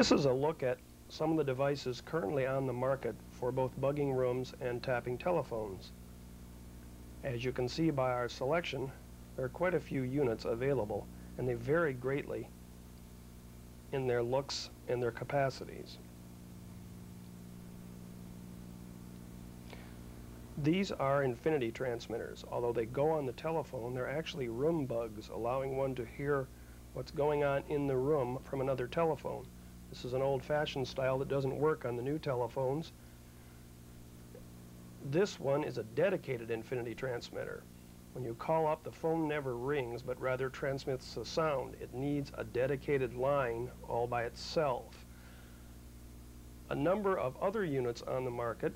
This is a look at some of the devices currently on the market for both bugging rooms and tapping telephones. As you can see by our selection, there are quite a few units available and they vary greatly in their looks and their capacities. These are infinity transmitters. Although they go on the telephone, they're actually room bugs, allowing one to hear what's going on in the room from another telephone. This is an old-fashioned style that doesn't work on the new telephones. This one is a dedicated infinity transmitter. When you call up, the phone never rings, but rather transmits a sound. It needs a dedicated line all by itself. A number of other units on the market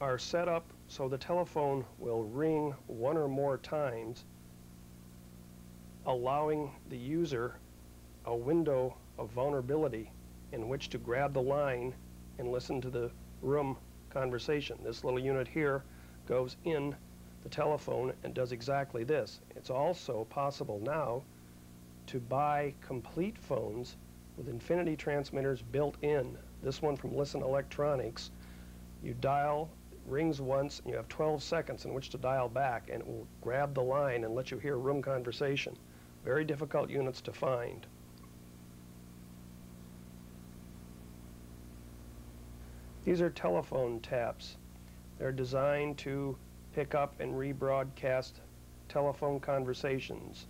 are set up so the telephone will ring one or more times, allowing the user a window of vulnerability in which to grab the line and listen to the room conversation. This little unit here goes in the telephone and does exactly this. It's also possible now to buy complete phones with infinity transmitters built in. This one from Listen Electronics, you dial, rings once, and you have 12 seconds in which to dial back, and it will grab the line and let you hear room conversation. Very difficult units to find. These are telephone taps. They're designed to pick up and rebroadcast telephone conversations.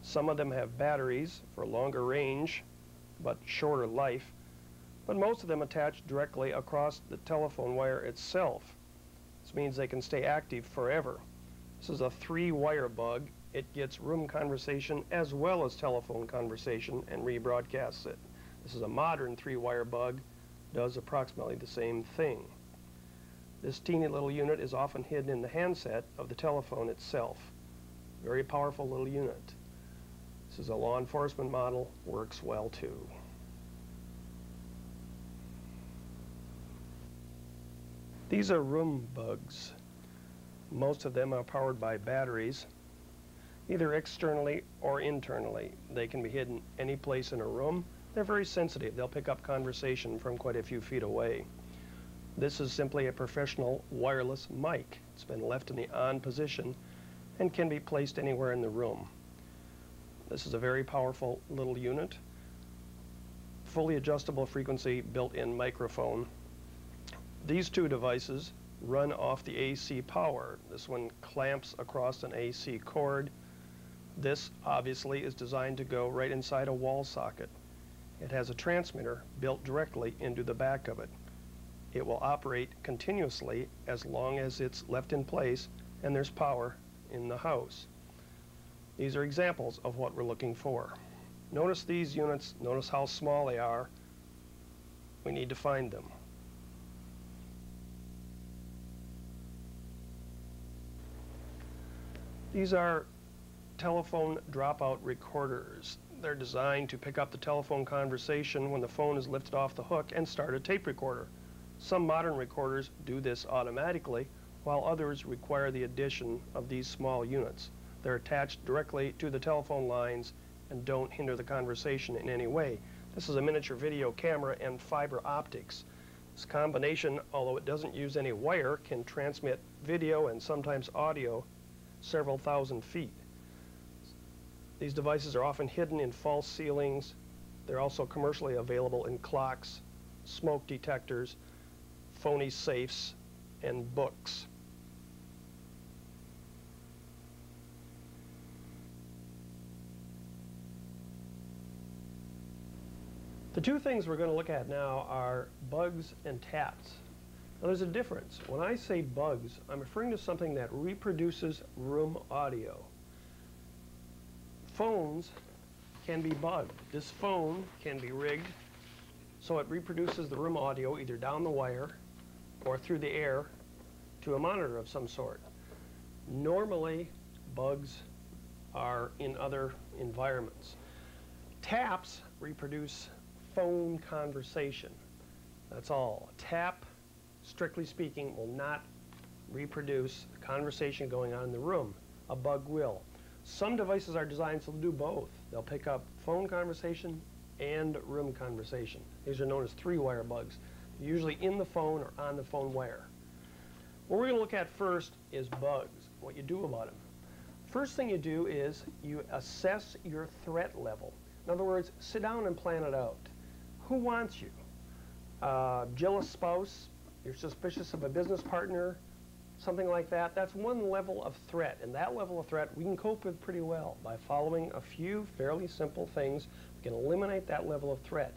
Some of them have batteries for longer range, but shorter life, but most of them attach directly across the telephone wire itself. This means they can stay active forever. This is a three-wire bug. It gets room conversation as well as telephone conversation and rebroadcasts it. This is a modern three-wire bug does approximately the same thing. This teeny little unit is often hidden in the handset of the telephone itself. Very powerful little unit. This is a law enforcement model, works well too. These are room bugs. Most of them are powered by batteries, either externally or internally. They can be hidden any place in a room, they're very sensitive. They'll pick up conversation from quite a few feet away. This is simply a professional wireless mic. It's been left in the on position and can be placed anywhere in the room. This is a very powerful little unit. Fully adjustable frequency built-in microphone. These two devices run off the AC power. This one clamps across an AC cord. This obviously is designed to go right inside a wall socket. It has a transmitter built directly into the back of it. It will operate continuously as long as it's left in place and there's power in the house. These are examples of what we're looking for. Notice these units, notice how small they are. We need to find them. These are telephone dropout recorders. They're designed to pick up the telephone conversation when the phone is lifted off the hook and start a tape recorder. Some modern recorders do this automatically, while others require the addition of these small units. They're attached directly to the telephone lines and don't hinder the conversation in any way. This is a miniature video camera and fiber optics. This combination, although it doesn't use any wire, can transmit video and sometimes audio several thousand feet. These devices are often hidden in false ceilings. They're also commercially available in clocks, smoke detectors, phony safes, and books. The two things we're going to look at now are bugs and taps. Now there's a difference. When I say bugs, I'm referring to something that reproduces room audio phones can be bugged. This phone can be rigged so it reproduces the room audio either down the wire or through the air to a monitor of some sort. Normally, bugs are in other environments. Taps reproduce phone conversation. That's all. A tap, strictly speaking, will not reproduce the conversation going on in the room. A bug will. Some devices are designed to do both. They'll pick up phone conversation and room conversation. These are known as three-wire bugs, usually in the phone or on the phone wire. What we're going to look at first is bugs, what you do about them. First thing you do is you assess your threat level. In other words, sit down and plan it out. Who wants you? Uh, jealous spouse, you're suspicious of a business partner, something like that. That's one level of threat, and that level of threat we can cope with pretty well by following a few fairly simple things. We can eliminate that level of threat.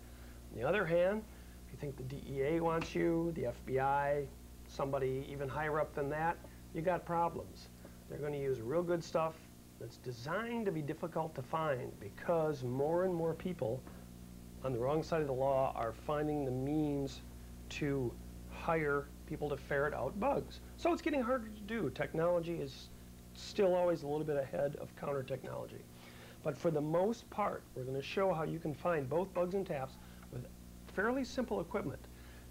On the other hand, if you think the DEA wants you, the FBI, somebody even higher up than that, you got problems. They're going to use real good stuff that's designed to be difficult to find because more and more people on the wrong side of the law are finding the means to hire people to ferret out bugs. So it's getting harder to do. Technology is still always a little bit ahead of counter technology. But for the most part, we're going to show how you can find both bugs and taps with fairly simple equipment.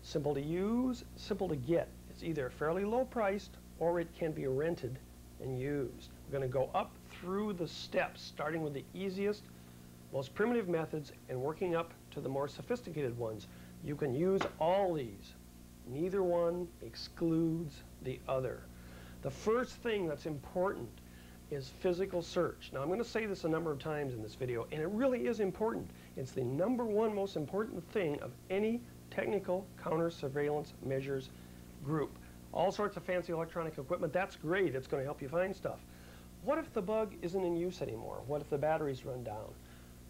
Simple to use, simple to get. It's either fairly low priced or it can be rented and used. We're going to go up through the steps, starting with the easiest, most primitive methods and working up to the more sophisticated ones. You can use all these. Neither one excludes the other. The first thing that's important is physical search. Now I'm going to say this a number of times in this video, and it really is important. It's the number one most important thing of any technical counter surveillance measures group. All sorts of fancy electronic equipment, that's great, it's going to help you find stuff. What if the bug isn't in use anymore? What if the batteries run down?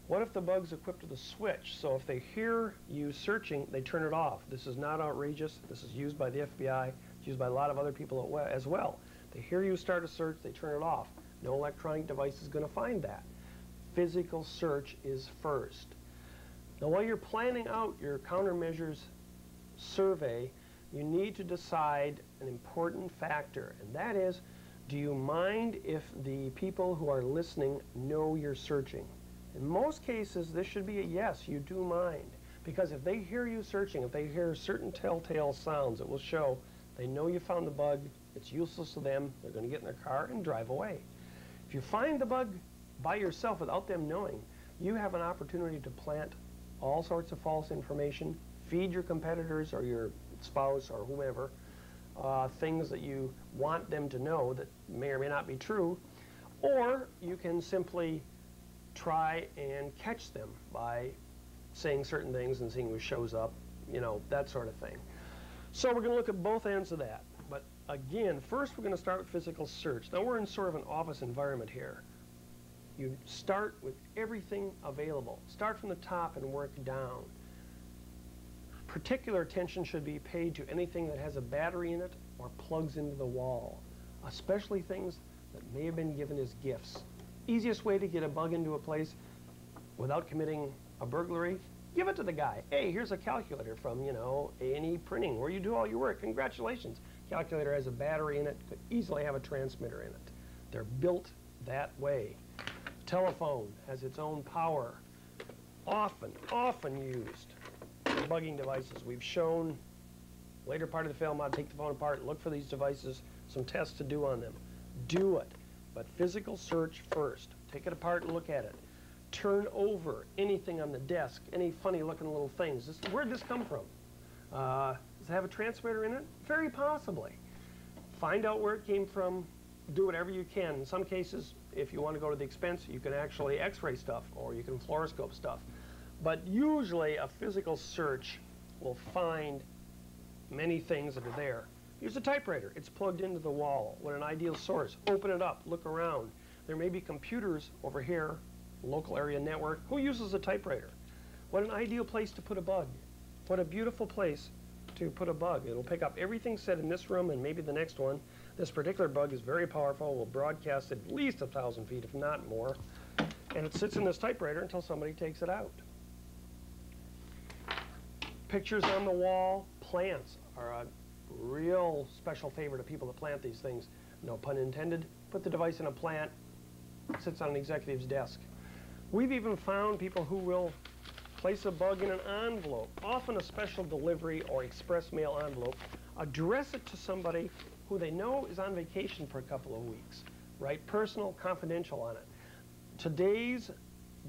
What if the bug's equipped with a switch? So if they hear you searching, they turn it off. This is not outrageous. This is used by the FBI. It's used by a lot of other people as well. They hear you start a search, they turn it off. No electronic device is going to find that. Physical search is first. Now while you're planning out your countermeasures survey, you need to decide an important factor, and that is, do you mind if the people who are listening know you're searching? In most cases, this should be a yes, you do mind. Because if they hear you searching, if they hear certain telltale sounds, it will show they know you found the bug, it's useless to them, they're going to get in their car and drive away. If you find the bug by yourself without them knowing, you have an opportunity to plant all sorts of false information, feed your competitors or your spouse or whomever uh, things that you want them to know that may or may not be true, or you can simply try and catch them by saying certain things and seeing who shows up, you know, that sort of thing. So we're going to look at both ends of that. But again, first we're going to start with physical search. Now we're in sort of an office environment here. You start with everything available. Start from the top and work down. Particular attention should be paid to anything that has a battery in it or plugs into the wall, especially things that may have been given as gifts easiest way to get a bug into a place without committing a burglary, give it to the guy. Hey, here's a calculator from, you know, A&E Printing, where you do all your work. Congratulations. Calculator has a battery in it, could easily have a transmitter in it. They're built that way. Telephone has its own power. Often, often used bugging devices. We've shown later part of the film how to take the phone apart, look for these devices, some tests to do on them. Do it. But physical search first. Take it apart and look at it. Turn over anything on the desk, any funny looking little things. This, where'd this come from? Uh, does it have a transmitter in it? Very possibly. Find out where it came from. Do whatever you can. In some cases, if you want to go to the expense, you can actually x-ray stuff or you can fluoroscope stuff. But usually a physical search will find many things that are there. Here's a typewriter. It's plugged into the wall. What an ideal source. Open it up. Look around. There may be computers over here, local area network. Who uses a typewriter? What an ideal place to put a bug. What a beautiful place to put a bug. It'll pick up everything said in this room and maybe the next one. This particular bug is very powerful. Will broadcast at least a thousand feet, if not more. And it sits in this typewriter until somebody takes it out. Pictures on the wall. Plants are a real special favor to people that plant these things. No pun intended. Put the device in a plant, sits on an executive's desk. We've even found people who will place a bug in an envelope, often a special delivery or express mail envelope, address it to somebody who they know is on vacation for a couple of weeks, write personal, confidential on it. Today's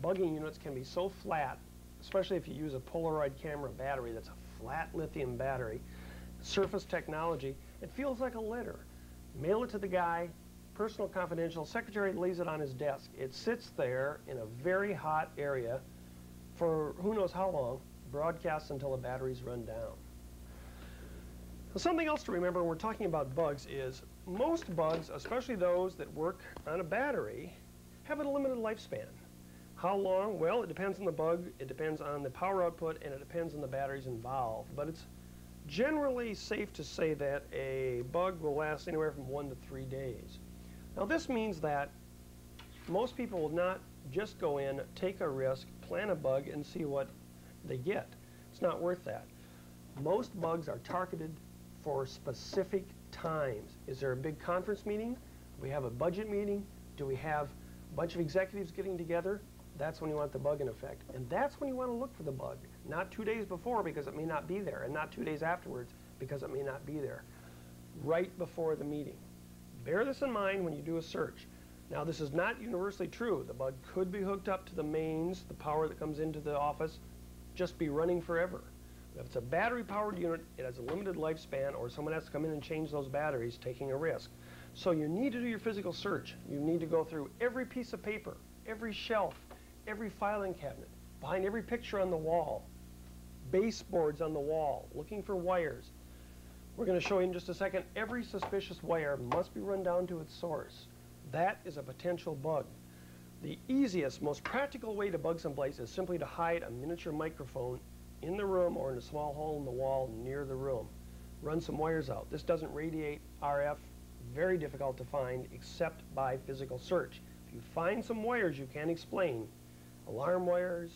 bugging units can be so flat, especially if you use a Polaroid camera battery that's a flat lithium battery, surface technology, it feels like a letter. Mail it to the guy, personal confidential, secretary lays it on his desk. It sits there in a very hot area for who knows how long, broadcasts until the batteries run down. something else to remember when we're talking about bugs is most bugs, especially those that work on a battery, have a limited lifespan. How long? Well, it depends on the bug, it depends on the power output, and it depends on the batteries involved. But it's generally safe to say that a bug will last anywhere from one to three days. Now this means that most people will not just go in, take a risk, plant a bug, and see what they get. It's not worth that. Most bugs are targeted for specific times. Is there a big conference meeting? Do we have a budget meeting? Do we have a bunch of executives getting together? That's when you want the bug in effect. And that's when you want to look for the bug. Not two days before because it may not be there, and not two days afterwards because it may not be there. Right before the meeting. Bear this in mind when you do a search. Now this is not universally true. The bug could be hooked up to the mains, the power that comes into the office, just be running forever. If it's a battery powered unit, it has a limited lifespan or someone has to come in and change those batteries, taking a risk. So you need to do your physical search. You need to go through every piece of paper, every shelf, every filing cabinet, behind every picture on the wall, baseboards on the wall, looking for wires. We're going to show you in just a second, every suspicious wire must be run down to its source. That is a potential bug. The easiest, most practical way to bug someplace is simply to hide a miniature microphone in the room or in a small hole in the wall near the room. Run some wires out. This doesn't radiate RF, very difficult to find except by physical search. If you find some wires you can't explain, alarm wires,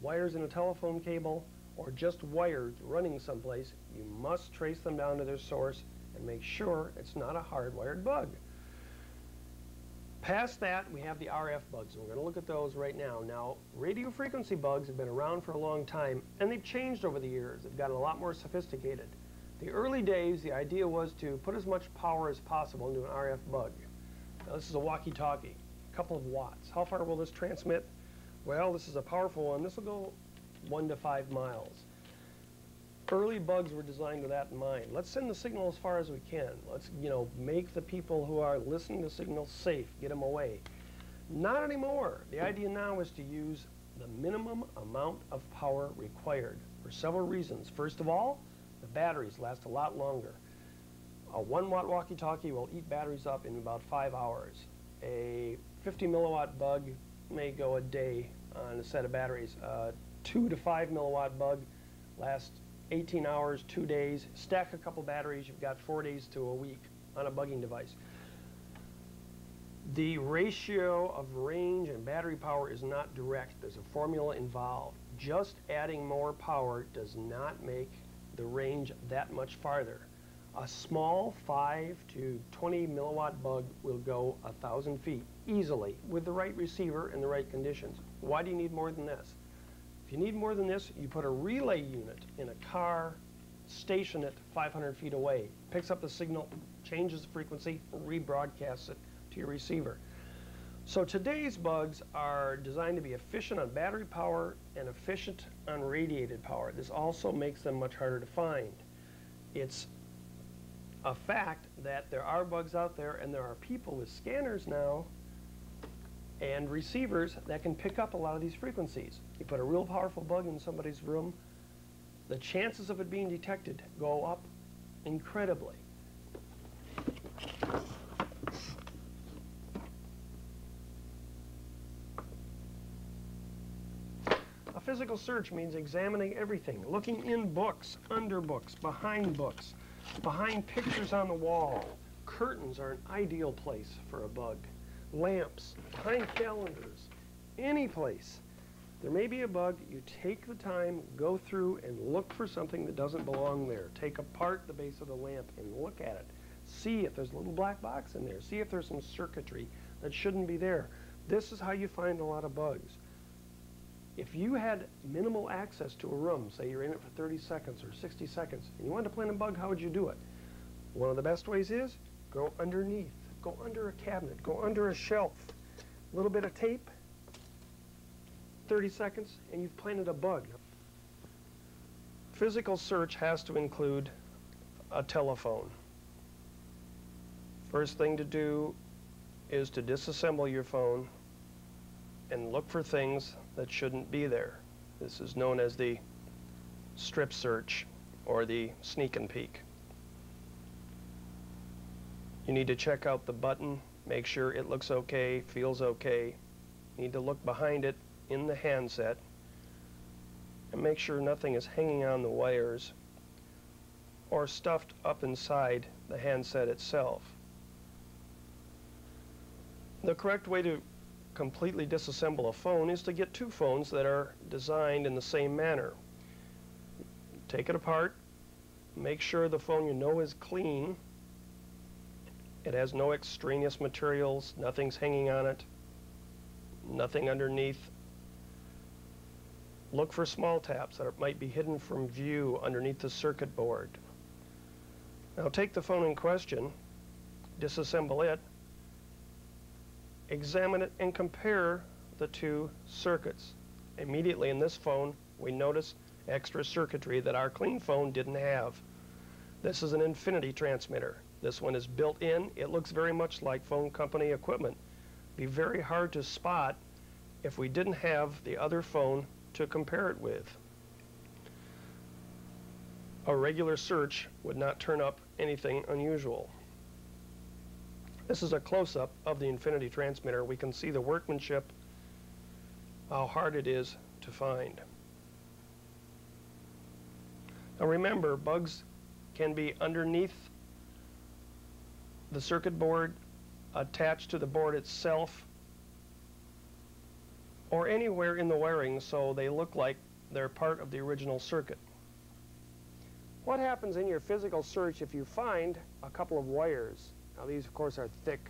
wires in a telephone cable, or just wires running someplace, you must trace them down to their source and make sure it's not a hardwired bug. Past that, we have the RF bugs, we're going to look at those right now. Now, radio frequency bugs have been around for a long time, and they've changed over the years. They've gotten a lot more sophisticated. The early days, the idea was to put as much power as possible into an RF bug. Now, this is a walkie-talkie, a couple of watts. How far will this transmit? Well, this is a powerful one. This will go one to five miles. Early bugs were designed with that in mind. Let's send the signal as far as we can. Let's, you know, make the people who are listening to signals safe, get them away. Not anymore. The idea now is to use the minimum amount of power required for several reasons. First of all, the batteries last a lot longer. A one watt walkie-talkie will eat batteries up in about five hours. A 50 milliwatt bug may go a day on a set of batteries. A two to five milliwatt bug lasts 18 hours, two days, stack a couple batteries, you've got four days to a week on a bugging device. The ratio of range and battery power is not direct. There's a formula involved. Just adding more power does not make the range that much farther. A small 5 to 20 milliwatt bug will go a thousand feet easily with the right receiver and the right conditions. Why do you need more than this? If you need more than this, you put a relay unit in a car, station it 500 feet away, picks up the signal, changes the frequency, rebroadcasts it to your receiver. So today's bugs are designed to be efficient on battery power and efficient on radiated power. This also makes them much harder to find. It's a fact that there are bugs out there and there are people with scanners now and receivers that can pick up a lot of these frequencies. You put a real powerful bug in somebody's room, the chances of it being detected go up incredibly. A physical search means examining everything, looking in books, under books, behind books, behind pictures on the wall. Curtains are an ideal place for a bug lamps, behind calendars, any place. There may be a bug, you take the time, go through and look for something that doesn't belong there. Take apart the base of the lamp and look at it. See if there's a little black box in there. See if there's some circuitry that shouldn't be there. This is how you find a lot of bugs. If you had minimal access to a room, say you're in it for 30 seconds or 60 seconds, and you wanted to plant a bug, how would you do it? One of the best ways is go underneath. Go under a cabinet. Go under a shelf. A little bit of tape. 30 seconds and you've planted a bug. Physical search has to include a telephone. First thing to do is to disassemble your phone and look for things that shouldn't be there. This is known as the strip search or the sneak and peek. You need to check out the button, make sure it looks okay, feels okay. You need to look behind it in the handset and make sure nothing is hanging on the wires or stuffed up inside the handset itself. The correct way to completely disassemble a phone is to get two phones that are designed in the same manner. Take it apart, make sure the phone you know is clean, it has no extraneous materials, nothing's hanging on it, nothing underneath. Look for small taps that might be hidden from view underneath the circuit board. Now take the phone in question, disassemble it, examine it and compare the two circuits. Immediately in this phone, we notice extra circuitry that our clean phone didn't have. This is an infinity transmitter. This one is built in. It looks very much like phone company equipment. Be very hard to spot if we didn't have the other phone to compare it with. A regular search would not turn up anything unusual. This is a close-up of the Infinity transmitter. We can see the workmanship, how hard it is to find. Now remember, bugs can be underneath the circuit board, attached to the board itself, or anywhere in the wiring so they look like they're part of the original circuit. What happens in your physical search if you find a couple of wires now these, of course, are thick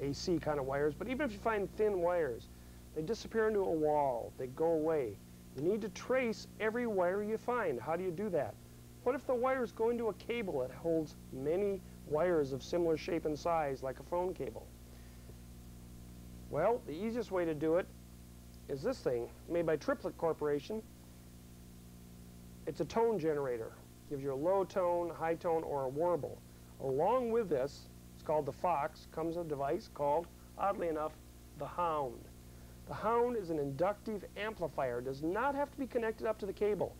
AC kind of wires, but even if you find thin wires, they disappear into a wall. They go away. You need to trace every wire you find. How do you do that? What if the wires go into a cable that holds many wires of similar shape and size, like a phone cable? Well, the easiest way to do it is this thing, made by Triplett Corporation. It's a tone generator. Gives you a low tone, high tone, or a warble. Along with this, it's called the Fox, comes a device called, oddly enough, the Hound. The Hound is an inductive amplifier, does not have to be connected up to the cable.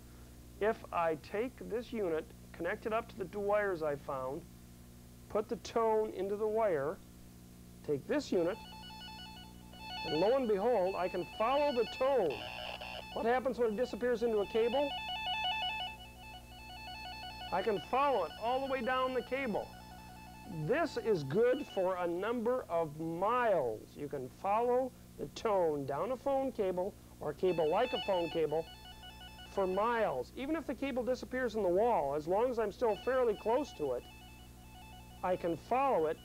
If I take this unit, connect it up to the two wires I found, put the tone into the wire, take this unit, and lo and behold, I can follow the tone. What happens when it disappears into a cable? I can follow it all the way down the cable. This is good for a number of miles. You can follow the tone down a phone cable or a cable like a phone cable for miles. Even if the cable disappears in the wall, as long as I'm still fairly close to it, I can follow it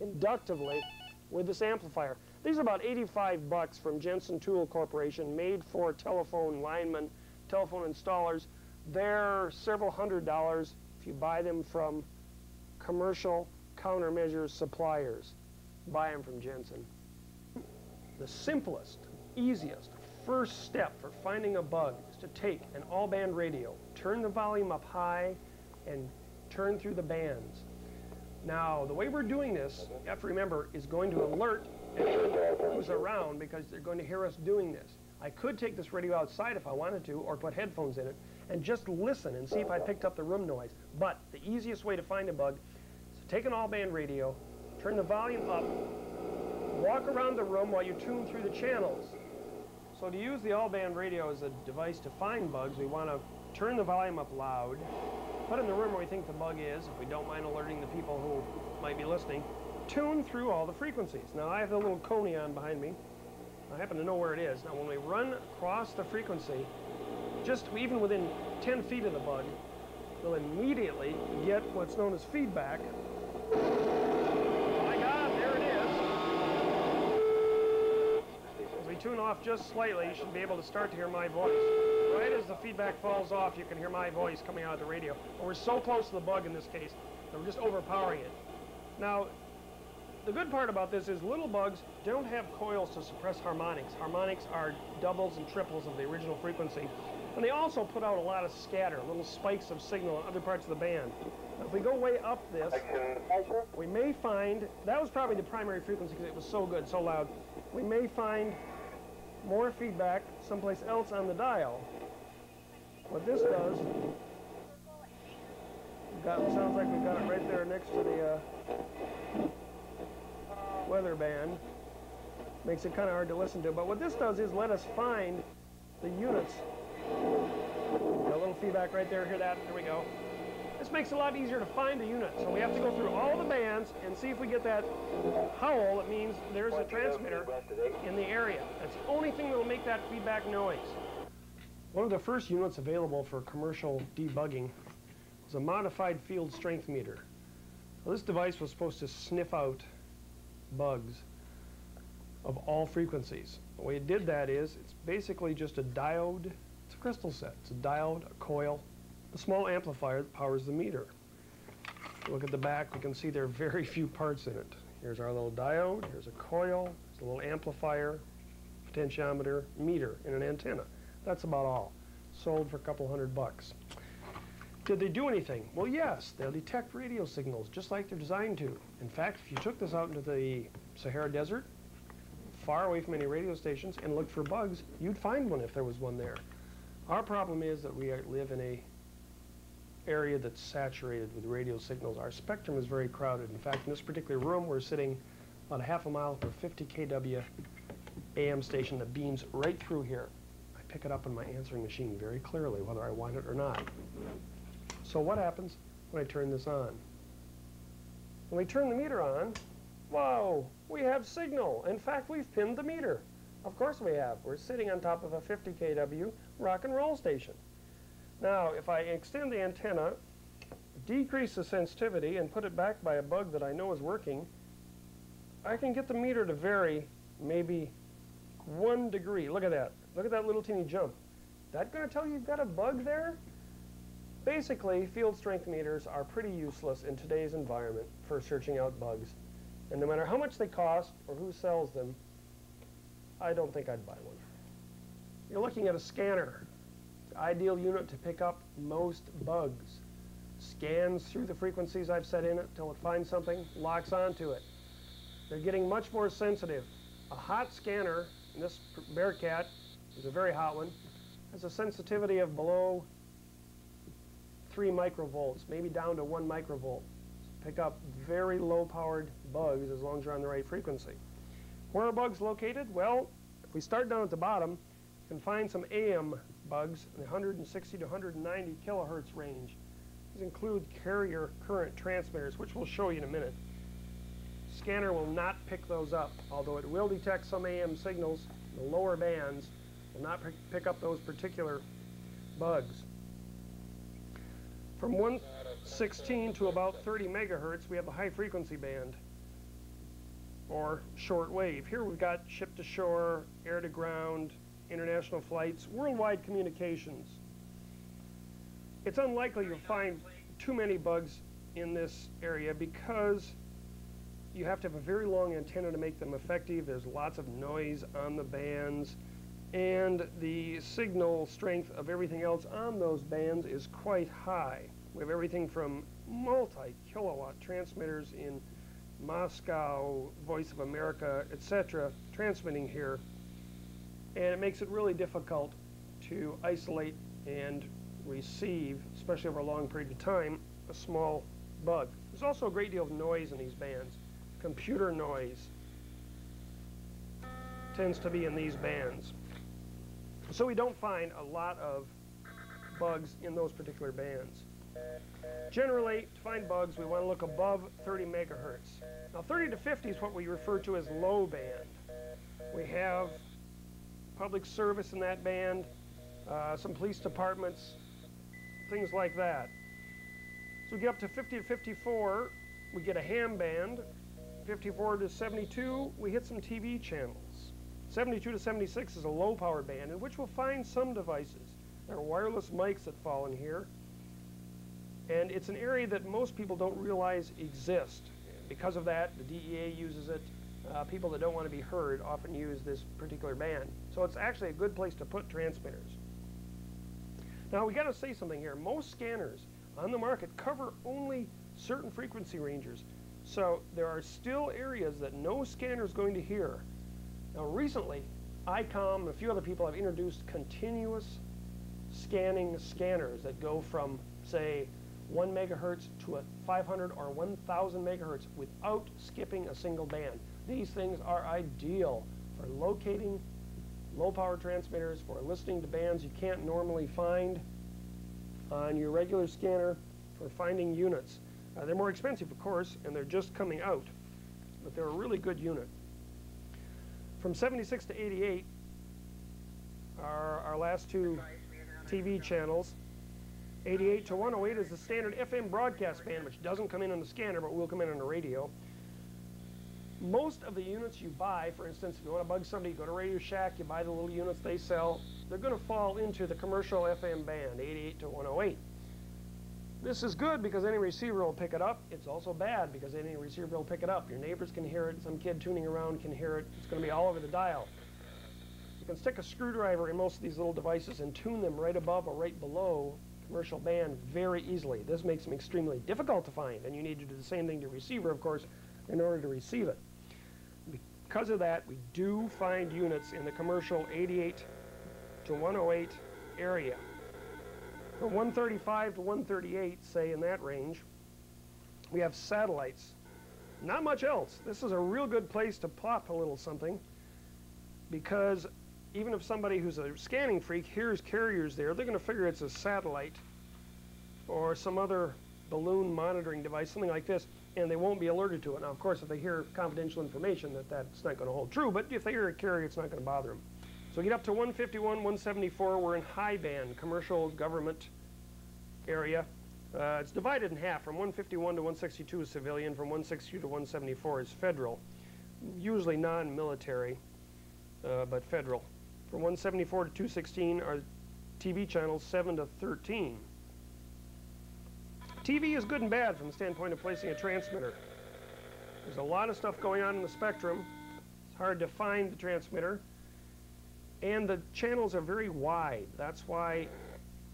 inductively with this amplifier. These are about 85 bucks from Jensen Tool Corporation, made for telephone linemen, telephone installers. They're several hundred dollars if you buy them from commercial countermeasures suppliers. Buy them from Jensen. The simplest, easiest, first step for finding a bug is to take an all-band radio, turn the volume up high, and turn through the bands. Now, the way we're doing this, you have to remember, is going to alert who's around because they're going to hear us doing this. I could take this radio outside if I wanted to, or put headphones in it, and just listen and see if I picked up the room noise. But the easiest way to find a bug is to Take an all-band radio, turn the volume up, walk around the room while you tune through the channels. So to use the all-band radio as a device to find bugs, we want to turn the volume up loud, put in the room where we think the bug is, if we don't mind alerting the people who might be listening, tune through all the frequencies. Now I have the little Coney on behind me. I happen to know where it is. Now when we run across the frequency, just even within 10 feet of the bug, we'll immediately get what's known as feedback my God, there it is. As we tune off just slightly, you should be able to start to hear my voice. Right as the feedback falls off, you can hear my voice coming out of the radio. But we're so close to the bug in this case that we're just overpowering it. Now, the good part about this is little bugs don't have coils to suppress harmonics. Harmonics are doubles and triples of the original frequency. And they also put out a lot of scatter, little spikes of signal in other parts of the band. Now, if we go way up this, we may find, that was probably the primary frequency because it was so good, so loud. We may find more feedback someplace else on the dial. What this does, got, sounds like we've got it right there next to the uh, weather band. Makes it kind of hard to listen to. But what this does is let us find the units. Got a little feedback right there. Hear that? There we go. This makes it a lot easier to find the unit. So we have to go through all the bands and see if we get that howl. It means there's a transmitter in the area. That's the only thing that will make that feedback noise. One of the first units available for commercial debugging was a modified field strength meter. Well, this device was supposed to sniff out bugs of all frequencies. The way it did that is it's basically just a diode, it's a crystal set. It's a diode, a coil, a small amplifier that powers the meter. Look at the back, we can see there are very few parts in it. Here's our little diode, here's a coil, here's a little amplifier, potentiometer, meter, and an antenna. That's about all. Sold for a couple hundred bucks. Did they do anything? Well, yes, they'll detect radio signals just like they're designed to. In fact, if you took this out into the Sahara Desert, far away from any radio stations, and looked for bugs, you'd find one if there was one there. Our problem is that we live in a area that's saturated with radio signals. Our spectrum is very crowded. In fact, in this particular room, we're sitting about a half a mile from a 50 kW AM station that beams right through here. I pick it up on my answering machine very clearly, whether I want it or not. So what happens when I turn this on? When we turn the meter on, whoa, we have signal. In fact, we've pinned the meter. Of course we have. We're sitting on top of a 50 kW rock and roll station. Now, if I extend the antenna, decrease the sensitivity, and put it back by a bug that I know is working, I can get the meter to vary maybe one degree. Look at that. Look at that little teeny jump. That going to tell you you've got a bug there? Basically, field strength meters are pretty useless in today's environment for searching out bugs. And no matter how much they cost or who sells them, I don't think I'd buy one. You're looking at a scanner, ideal unit to pick up most bugs. Scans through the frequencies I've set in it till it finds something, locks onto it. They're getting much more sensitive. A hot scanner, this Bearcat is a very hot one, has a sensitivity of below 3 microvolts, maybe down to 1 microvolt. Pick up very low-powered bugs as long as you're on the right frequency. Where are bugs located? Well, if we start down at the bottom, you can find some AM bugs in the 160 to 190 kilohertz range. These include carrier current transmitters, which we'll show you in a minute. Scanner will not pick those up, although it will detect some AM signals. The lower bands will not pick up those particular bugs. From 116 to about 30 megahertz, we have the high frequency band, or short wave. Here we've got ship to shore, air to ground, international flights, worldwide communications. It's unlikely you'll find too many bugs in this area because you have to have a very long antenna to make them effective. There's lots of noise on the bands and the signal strength of everything else on those bands is quite high. We have everything from multi-kilowatt transmitters in Moscow, Voice of America, etc., transmitting here, and it makes it really difficult to isolate and receive, especially over a long period of time, a small bug. There's also a great deal of noise in these bands. Computer noise tends to be in these bands. So we don't find a lot of bugs in those particular bands. Generally, to find bugs, we want to look above 30 megahertz. Now 30 to 50 is what we refer to as low band. We have public service in that band, uh, some police departments, things like that. So we get up to 50 to 54, we get a ham band. 54 to 72, we hit some TV channels. 72 to 76 is a low power band in which we'll find some devices. There are wireless mics that fall in here. And it's an area that most people don't realize exist. because of that, the DEA uses it. Uh, people that don't want to be heard often use this particular band. So it's actually a good place to put transmitters. Now we got to say something here. Most scanners on the market cover only certain frequency ranges. So there are still areas that no scanner is going to hear. Now recently, ICOM and a few other people have introduced continuous scanning scanners that go from, say, 1 megahertz to a 500 or 1000 megahertz without skipping a single band. These things are ideal for locating low power transmitters, for listening to bands you can't normally find on your regular scanner, for finding units. Uh, they're more expensive, of course, and they're just coming out, but they're a really good unit. From 76 to 88 are our last two TV channels. 88 to 108 is the standard FM broadcast band, which doesn't come in on the scanner, but will come in on the radio. Most of the units you buy, for instance, if you want to bug somebody, you go to Radio Shack, you buy the little units they sell, they're going to fall into the commercial FM band, 88 to 108. This is good because any receiver will pick it up. It's also bad because any receiver will pick it up. Your neighbors can hear it. Some kid tuning around can hear it. It's going to be all over the dial. You can stick a screwdriver in most of these little devices and tune them right above or right below commercial band very easily. This makes them extremely difficult to find, and you need to do the same thing to receiver, of course, in order to receive it. Because of that, we do find units in the commercial 88 to 108 area. From 135 to 138, say in that range, we have satellites. Not much else. This is a real good place to plop a little something because even if somebody who's a scanning freak hears carriers there, they're going to figure it's a satellite or some other balloon monitoring device, something like this, and they won't be alerted to it. Now, of course, if they hear confidential information, that that's not going to hold true, but if they hear a carrier, it's not going to bother them. So we get up to 151, 174, we're in high band, commercial government area. Uh, it's divided in half. From 151 to 162 is civilian, from 162 to 174 is federal, usually non-military, uh, but federal. From 174 to 216 are TV channels 7 to 13. TV is good and bad from the standpoint of placing a transmitter. There's a lot of stuff going on in the spectrum. It's hard to find the transmitter. And the channels are very wide. That's why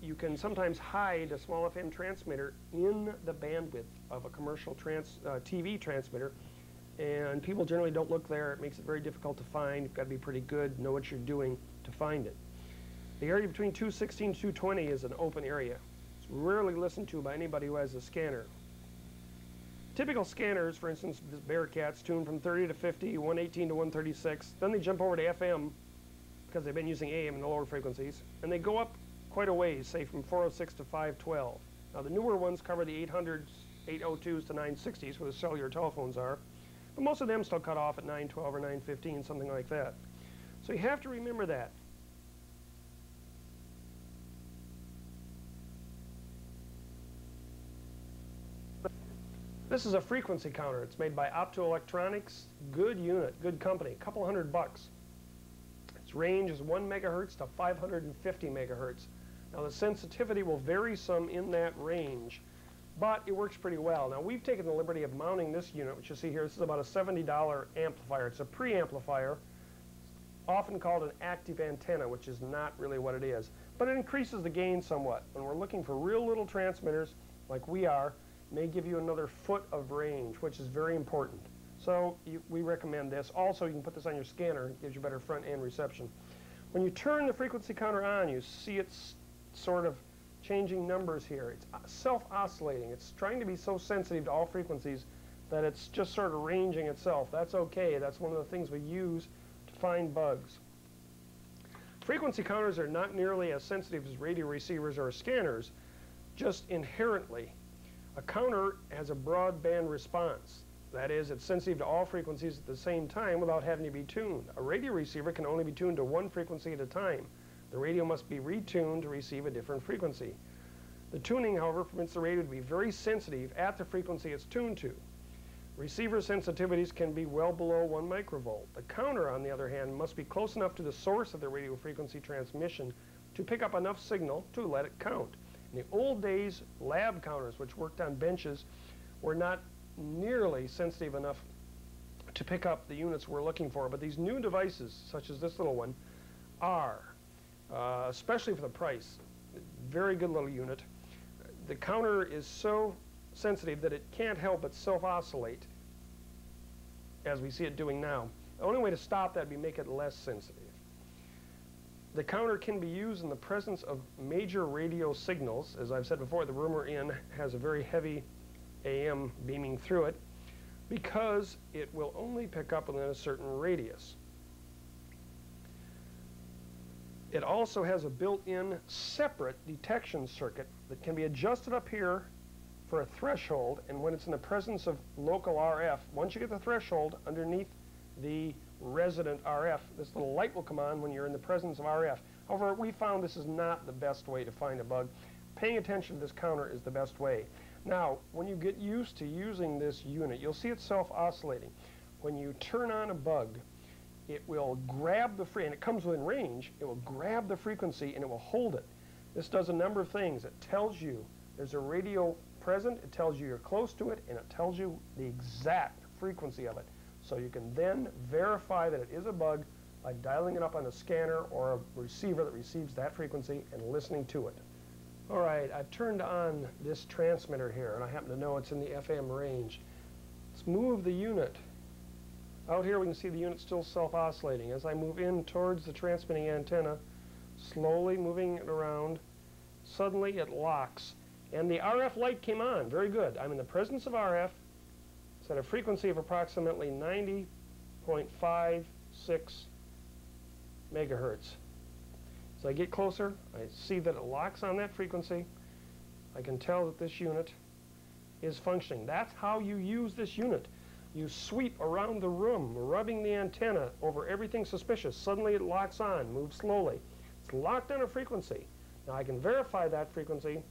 you can sometimes hide a small FM transmitter in the bandwidth of a commercial trans, uh, TV transmitter. And people generally don't look there. It makes it very difficult to find. You've got to be pretty good, know what you're doing to find it. The area between 216 and 220 is an open area. It's rarely listened to by anybody who has a scanner. Typical scanners, for instance, Bearcat's tune from 30 to 50, 118 to 136. Then they jump over to FM because they've been using AM in the lower frequencies, and they go up quite a ways, say from 406 to 512. Now the newer ones cover the 800s, 802s to 960s, where the cellular telephones are, but most of them still cut off at 912 or 915, something like that. So you have to remember that. This is a frequency counter. It's made by Optoelectronics. Good unit, good company, a couple hundred bucks. Its range is 1 megahertz to 550 megahertz. Now the sensitivity will vary some in that range, but it works pretty well. Now we've taken the liberty of mounting this unit, which you see here. This is about a $70 amplifier. It's a preamplifier, often called an active antenna, which is not really what it is. But it increases the gain somewhat. When we're looking for real little transmitters, like we are, may give you another foot of range, which is very important. So you, we recommend this. Also, you can put this on your scanner. It gives you better front end reception. When you turn the frequency counter on, you see it's sort of changing numbers here. It's self-oscillating. It's trying to be so sensitive to all frequencies that it's just sort of ranging itself. That's okay. That's one of the things we use to find bugs. Frequency counters are not nearly as sensitive as radio receivers or scanners, just inherently. A counter has a broadband response. That is, it's sensitive to all frequencies at the same time without having to be tuned. A radio receiver can only be tuned to one frequency at a time. The radio must be retuned to receive a different frequency. The tuning, however, permits the radio to be very sensitive at the frequency it's tuned to. Receiver sensitivities can be well below 1 microvolt. The counter, on the other hand, must be close enough to the source of the radio frequency transmission to pick up enough signal to let it count. In the old days, lab counters, which worked on benches, were not nearly sensitive enough to pick up the units we're looking for, but these new devices, such as this little one, are, uh, especially for the price. Very good little unit. The counter is so sensitive that it can't help but self-oscillate, as we see it doing now. The only way to stop that would be make it less sensitive. The counter can be used in the presence of major radio signals. As I've said before, the we're in has a very heavy AM beaming through it because it will only pick up within a certain radius. It also has a built-in separate detection circuit that can be adjusted up here for a threshold, and when it's in the presence of local RF, once you get the threshold underneath the resident RF, this little light will come on when you're in the presence of RF. However, we found this is not the best way to find a bug. Paying attention to this counter is the best way. Now, when you get used to using this unit, you'll see it self-oscillating. When you turn on a bug, it will grab the free, and it comes within range, it will grab the frequency and it will hold it. This does a number of things. It tells you there's a radio present, it tells you you're close to it, and it tells you the exact frequency of it. So you can then verify that it is a bug by dialing it up on a scanner or a receiver that receives that frequency and listening to it. All right, I've turned on this transmitter here, and I happen to know it's in the FM range. Let's move the unit. Out here we can see the unit still self-oscillating. As I move in towards the transmitting antenna, slowly moving it around, suddenly it locks. And the RF light came on. Very good. I'm in the presence of RF. It's at a frequency of approximately 90.56 megahertz. As I get closer, I see that it locks on that frequency. I can tell that this unit is functioning. That's how you use this unit. You sweep around the room, rubbing the antenna over everything suspicious. Suddenly it locks on, moves slowly. It's locked on a frequency. Now I can verify that frequency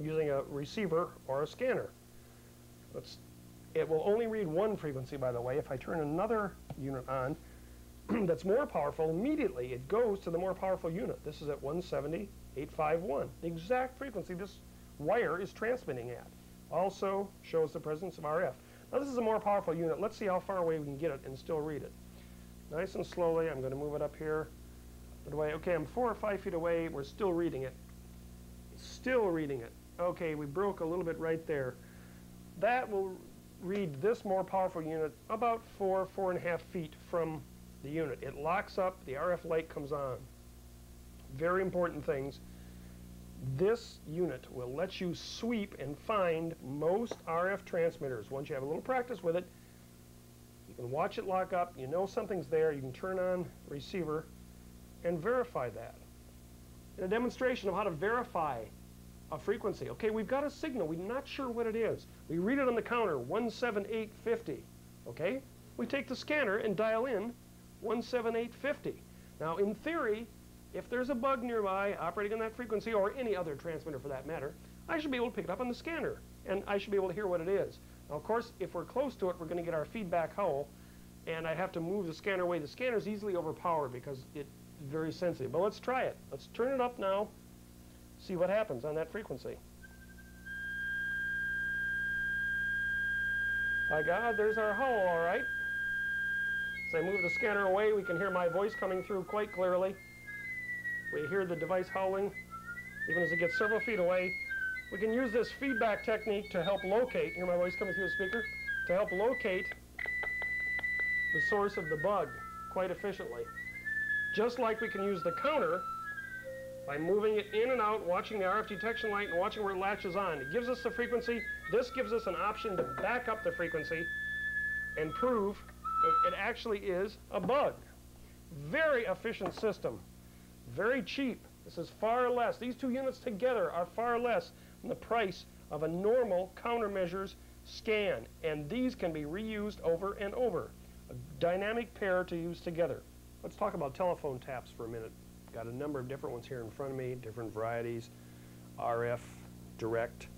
using a receiver or a scanner. Let's, it will only read one frequency, by the way. If I turn another unit on, that's more powerful, immediately it goes to the more powerful unit. This is at 170.851, the exact frequency this wire is transmitting at. Also shows the presence of RF. Now this is a more powerful unit. Let's see how far away we can get it and still read it. Nice and slowly, I'm going to move it up here. Away. Okay, I'm four or five feet away. We're still reading it. Still reading it. Okay, we broke a little bit right there. That will read this more powerful unit about four, four and a half feet from the unit. It locks up, the RF light comes on. Very important things. This unit will let you sweep and find most RF transmitters. Once you have a little practice with it, you can watch it lock up, you know something's there, you can turn on receiver and verify that. In a demonstration of how to verify a frequency. Okay, we've got a signal, we're not sure what it is. We read it on the counter, 17850. Okay? We take the scanner and dial in 17850. Now, in theory, if there's a bug nearby operating on that frequency, or any other transmitter for that matter, I should be able to pick it up on the scanner, and I should be able to hear what it is. Now, of course, if we're close to it, we're going to get our feedback howl, and I have to move the scanner away. The scanner is easily overpowered because it's very sensitive. But let's try it. Let's turn it up now, see what happens on that frequency. By God, there's our howl, all right. As I move the scanner away, we can hear my voice coming through quite clearly. We hear the device howling, even as it gets several feet away. We can use this feedback technique to help locate, hear my voice coming through the speaker, to help locate the source of the bug quite efficiently. Just like we can use the counter by moving it in and out, watching the RF detection light and watching where it latches on. It gives us the frequency. This gives us an option to back up the frequency and prove it actually is a bug. Very efficient system. Very cheap. This is far less. These two units together are far less than the price of a normal countermeasures scan. And these can be reused over and over. A dynamic pair to use together. Let's talk about telephone taps for a minute. Got a number of different ones here in front of me, different varieties, RF, direct,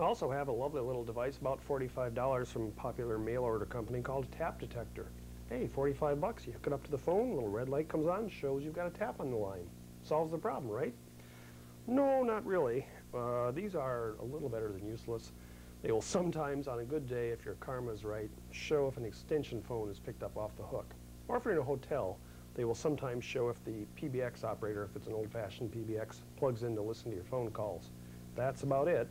I also have a lovely little device, about $45 from a popular mail order company called tap detector. Hey, 45 bucks, you hook it up to the phone, little red light comes on, shows you've got a tap on the line. Solves the problem, right? No, not really. Uh, these are a little better than useless. They will sometimes, on a good day, if your karma is right, show if an extension phone is picked up off the hook. Or if you're in a hotel, they will sometimes show if the PBX operator, if it's an old-fashioned PBX, plugs in to listen to your phone calls. That's about it.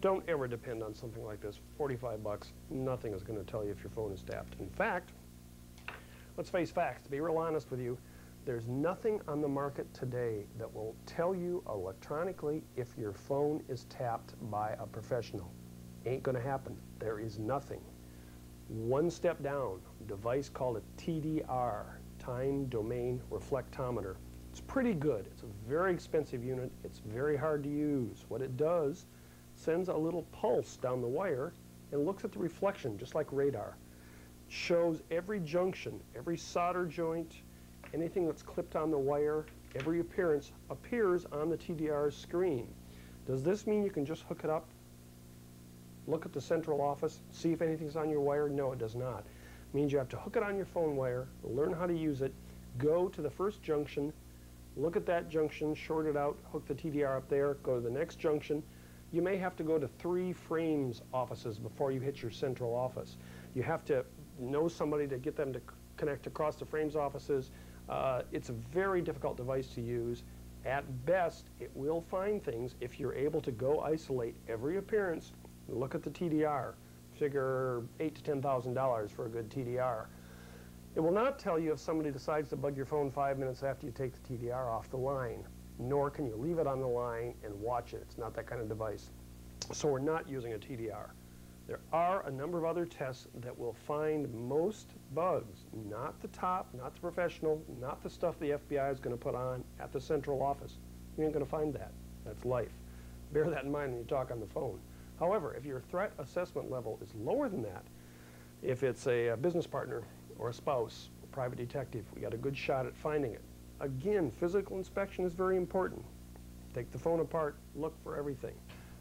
Don't ever depend on something like this. 45 bucks, nothing is going to tell you if your phone is tapped. In fact, let's face facts. To be real honest with you, there's nothing on the market today that will tell you electronically if your phone is tapped by a professional. Ain't going to happen. There is nothing. One step down, device called a TDR, Time Domain Reflectometer. It's pretty good. It's a very expensive unit. It's very hard to use. What it does, sends a little pulse down the wire and looks at the reflection, just like radar. Shows every junction, every solder joint, anything that's clipped on the wire, every appearance appears on the TDR screen. Does this mean you can just hook it up look at the central office, see if anything's on your wire? No, it does not. It means you have to hook it on your phone wire, learn how to use it, go to the first junction, look at that junction, short it out, hook the TDR up there, go to the next junction. You may have to go to three frames offices before you hit your central office. You have to know somebody to get them to connect across the frames offices. Uh, it's a very difficult device to use. At best, it will find things if you're able to go isolate every appearance Look at the TDR. Figure eight to ten thousand dollars for a good TDR. It will not tell you if somebody decides to bug your phone five minutes after you take the TDR off the line, nor can you leave it on the line and watch it. It's not that kind of device. So we're not using a TDR. There are a number of other tests that will find most bugs, not the top, not the professional, not the stuff the FBI is going to put on at the central office. You ain't going to find that. That's life. Bear that in mind when you talk on the phone. However, if your threat assessment level is lower than that, if it's a, a business partner or a spouse, a private detective, we got a good shot at finding it. Again, physical inspection is very important. Take the phone apart, look for everything.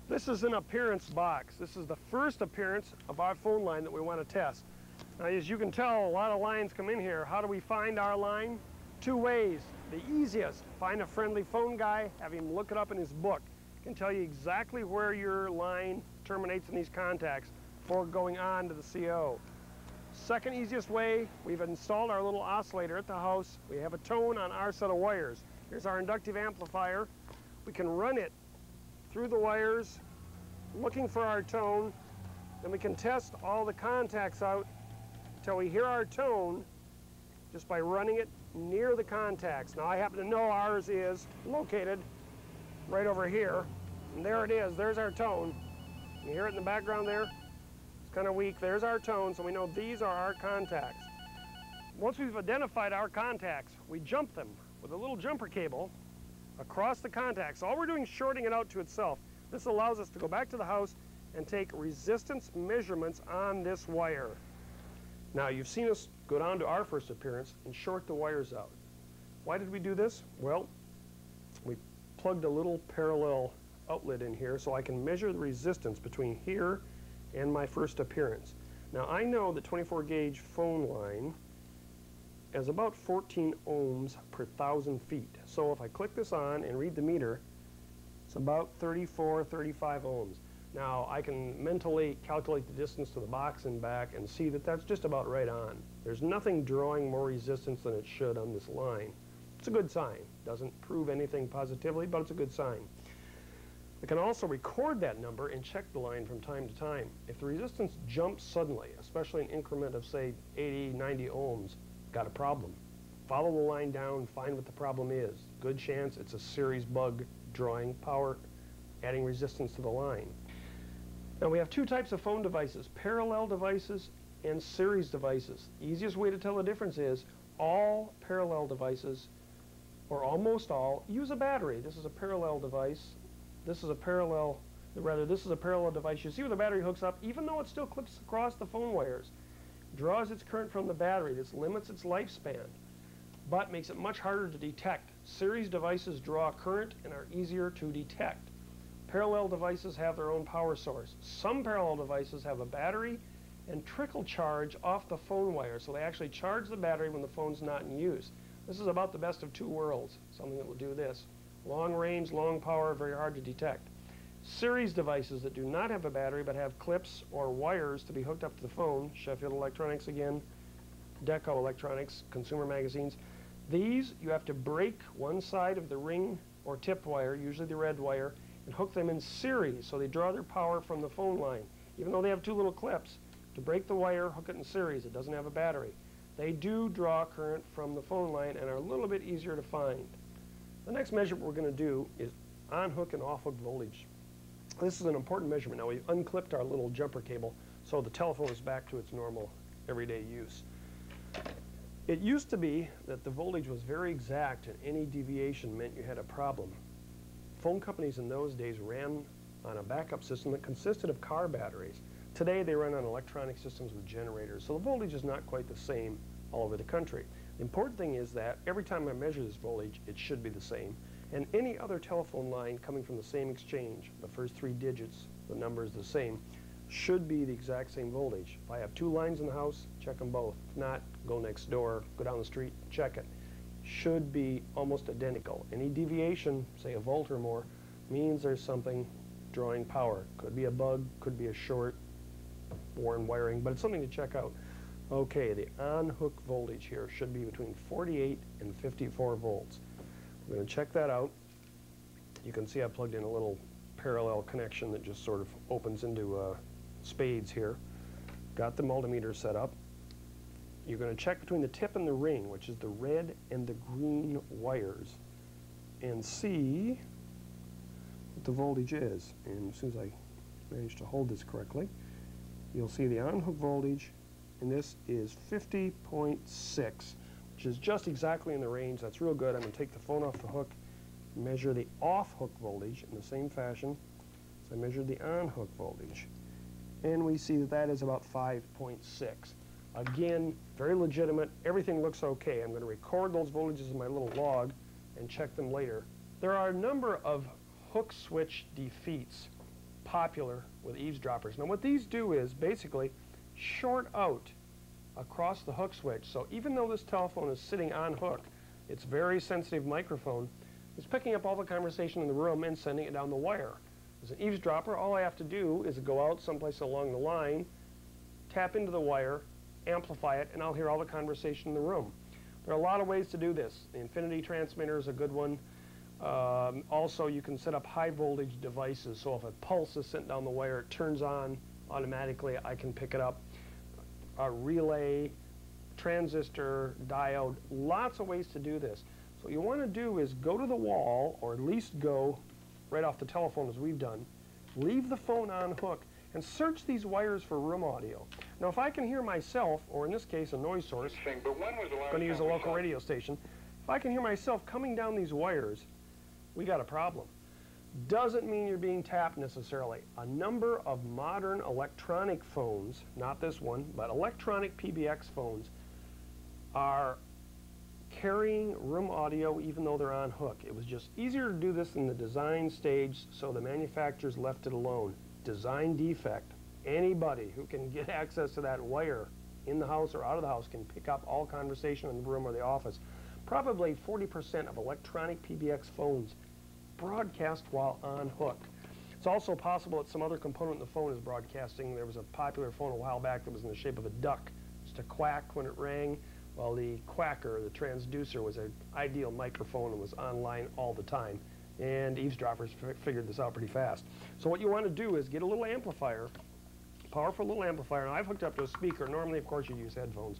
This is an appearance box. This is the first appearance of our phone line that we want to test. Now, as you can tell, a lot of lines come in here. How do we find our line? Two ways. The easiest, find a friendly phone guy, have him look it up in his book can tell you exactly where your line terminates in these contacts before going on to the CO. Second easiest way, we've installed our little oscillator at the house. We have a tone on our set of wires. Here's our inductive amplifier. We can run it through the wires, looking for our tone. Then we can test all the contacts out until we hear our tone just by running it near the contacts. Now I happen to know ours is located right over here. And there it is, there's our tone. You hear it in the background there? Kind of weak. There's our tone, so we know these are our contacts. Once we've identified our contacts, we jump them with a little jumper cable across the contacts. All we're doing is shorting it out to itself. This allows us to go back to the house and take resistance measurements on this wire. Now, you've seen us go down to our first appearance and short the wires out. Why did we do this? Well, we plugged a little parallel outlet in here so I can measure the resistance between here and my first appearance. Now I know the 24 gauge phone line is about 14 ohms per thousand feet. So if I click this on and read the meter, it's about 34, 35 ohms. Now I can mentally calculate the distance to the box and back and see that that's just about right on. There's nothing drawing more resistance than it should on this line. It's a good sign. Doesn't prove anything positively, but it's a good sign. I can also record that number and check the line from time to time. If the resistance jumps suddenly, especially an increment of say 80, 90 ohms, got a problem. Follow the line down, find what the problem is. Good chance it's a series bug drawing power, adding resistance to the line. Now we have two types of phone devices, parallel devices and series devices. The easiest way to tell the difference is all parallel devices or almost all, use a battery. This is a parallel device. This is a parallel, rather this is a parallel device. You see where the battery hooks up, even though it still clips across the phone wires, draws its current from the battery. This limits its lifespan, but makes it much harder to detect. Series devices draw current and are easier to detect. Parallel devices have their own power source. Some parallel devices have a battery and trickle charge off the phone wire, so they actually charge the battery when the phone's not in use. This is about the best of two worlds, something that will do this. Long range, long power, very hard to detect. Series devices that do not have a battery but have clips or wires to be hooked up to the phone, Sheffield Electronics again, Deco Electronics, Consumer Magazines. These, you have to break one side of the ring or tip wire, usually the red wire, and hook them in series so they draw their power from the phone line. Even though they have two little clips, to break the wire, hook it in series. It doesn't have a battery. They do draw current from the phone line and are a little bit easier to find. The next measurement we're going to do is on-hook and off-hook voltage. This is an important measurement. Now we've unclipped our little jumper cable so the telephone is back to its normal everyday use. It used to be that the voltage was very exact and any deviation meant you had a problem. Phone companies in those days ran on a backup system that consisted of car batteries. Today they run on electronic systems with generators, so the voltage is not quite the same all over the country. The important thing is that every time I measure this voltage, it should be the same. And any other telephone line coming from the same exchange, the first three digits, the number is the same, should be the exact same voltage. If I have two lines in the house, check them both. If not, go next door, go down the street, check it. Should be almost identical. Any deviation, say a volt or more, means there's something drawing power. Could be a bug, could be a short, worn wiring, but it's something to check out. Okay, the on-hook voltage here should be between 48 and 54 volts. We're going to check that out. You can see I plugged in a little parallel connection that just sort of opens into uh, spades here. Got the multimeter set up. You're going to check between the tip and the ring, which is the red and the green wires, and see what the voltage is. And as soon as I manage to hold this correctly, you'll see the on-hook voltage, and this is 50.6, which is just exactly in the range. That's real good. I'm going to take the phone off the hook, measure the off-hook voltage in the same fashion. So I measured the on-hook voltage and we see that that is about 5.6. Again, very legitimate. Everything looks okay. I'm going to record those voltages in my little log and check them later. There are a number of hook switch defeats popular with eavesdroppers. Now what these do is basically short out across the hook switch. So even though this telephone is sitting on hook, its very sensitive microphone is picking up all the conversation in the room and sending it down the wire. As an eavesdropper, all I have to do is go out someplace along the line, tap into the wire, amplify it, and I'll hear all the conversation in the room. There are a lot of ways to do this. The infinity transmitter is a good one. Um, also, you can set up high voltage devices. So if a pulse is sent down the wire, it turns on automatically. I can pick it up. A relay, transistor, diode, lots of ways to do this. So what you want to do is go to the wall, or at least go right off the telephone as we've done, leave the phone on hook, and search these wires for room audio. Now, if I can hear myself, or in this case, a noise source, I'm going to use a local radio station, if I can hear myself coming down these wires, we got a problem. Doesn't mean you're being tapped necessarily. A number of modern electronic phones, not this one, but electronic PBX phones, are carrying room audio even though they're on hook. It was just easier to do this in the design stage, so the manufacturers left it alone. Design defect. Anybody who can get access to that wire in the house or out of the house can pick up all conversation in the room or the office. Probably 40% of electronic PBX phones broadcast while on hook. It's also possible that some other component in the phone is broadcasting. There was a popular phone a while back that was in the shape of a duck. Just a quack when it rang. Well, the Quacker, the transducer, was an ideal microphone and was online all the time. And eavesdroppers figured this out pretty fast. So what you want to do is get a little amplifier, powerful little amplifier. Now I've hooked up to a speaker. Normally, of course, you use headphones.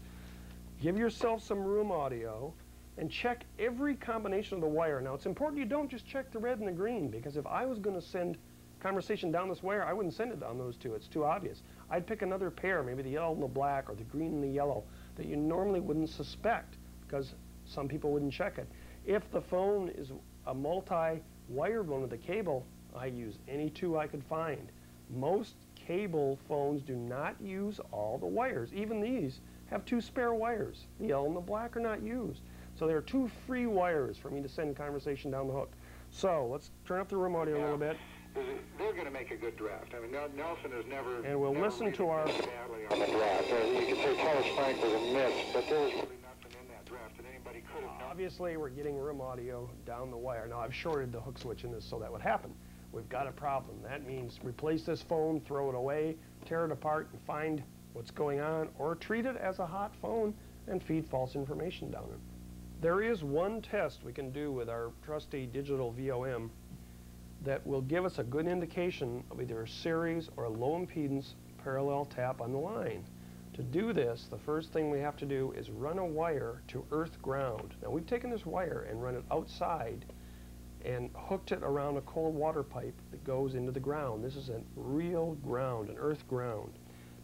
Give yourself some room audio and check every combination of the wire. Now, it's important you don't just check the red and the green because if I was going to send conversation down this wire, I wouldn't send it down those two. It's too obvious. I'd pick another pair, maybe the yellow and the black or the green and the yellow that you normally wouldn't suspect because some people wouldn't check it. If the phone is a multi-wired one with a cable, I use any two I could find. Most cable phones do not use all the wires. Even these have two spare wires. The yellow and the black are not used. So there are two free wires for me to send conversation down the hook. So let's turn up the room audio yeah. a little bit they're going to make a good draft. I mean, Nelson has never. And we'll never listen to our. Badly on the draft. Uh, you could say Thomas Frank was a miss, but there was really nothing in that draft that anybody could have done. Obviously, we're getting room audio down the wire. Now, I've shorted the hook switch in this so that would happen. we've got a problem. That means replace this phone, throw it away, tear it apart, and find what's going on, or treat it as a hot phone and feed false information down it. There is one test we can do with our trusty digital VOM that will give us a good indication of either a series or a low impedance parallel tap on the line. To do this, the first thing we have to do is run a wire to earth ground. Now we've taken this wire and run it outside and hooked it around a cold water pipe that goes into the ground. This is a real ground, an earth ground.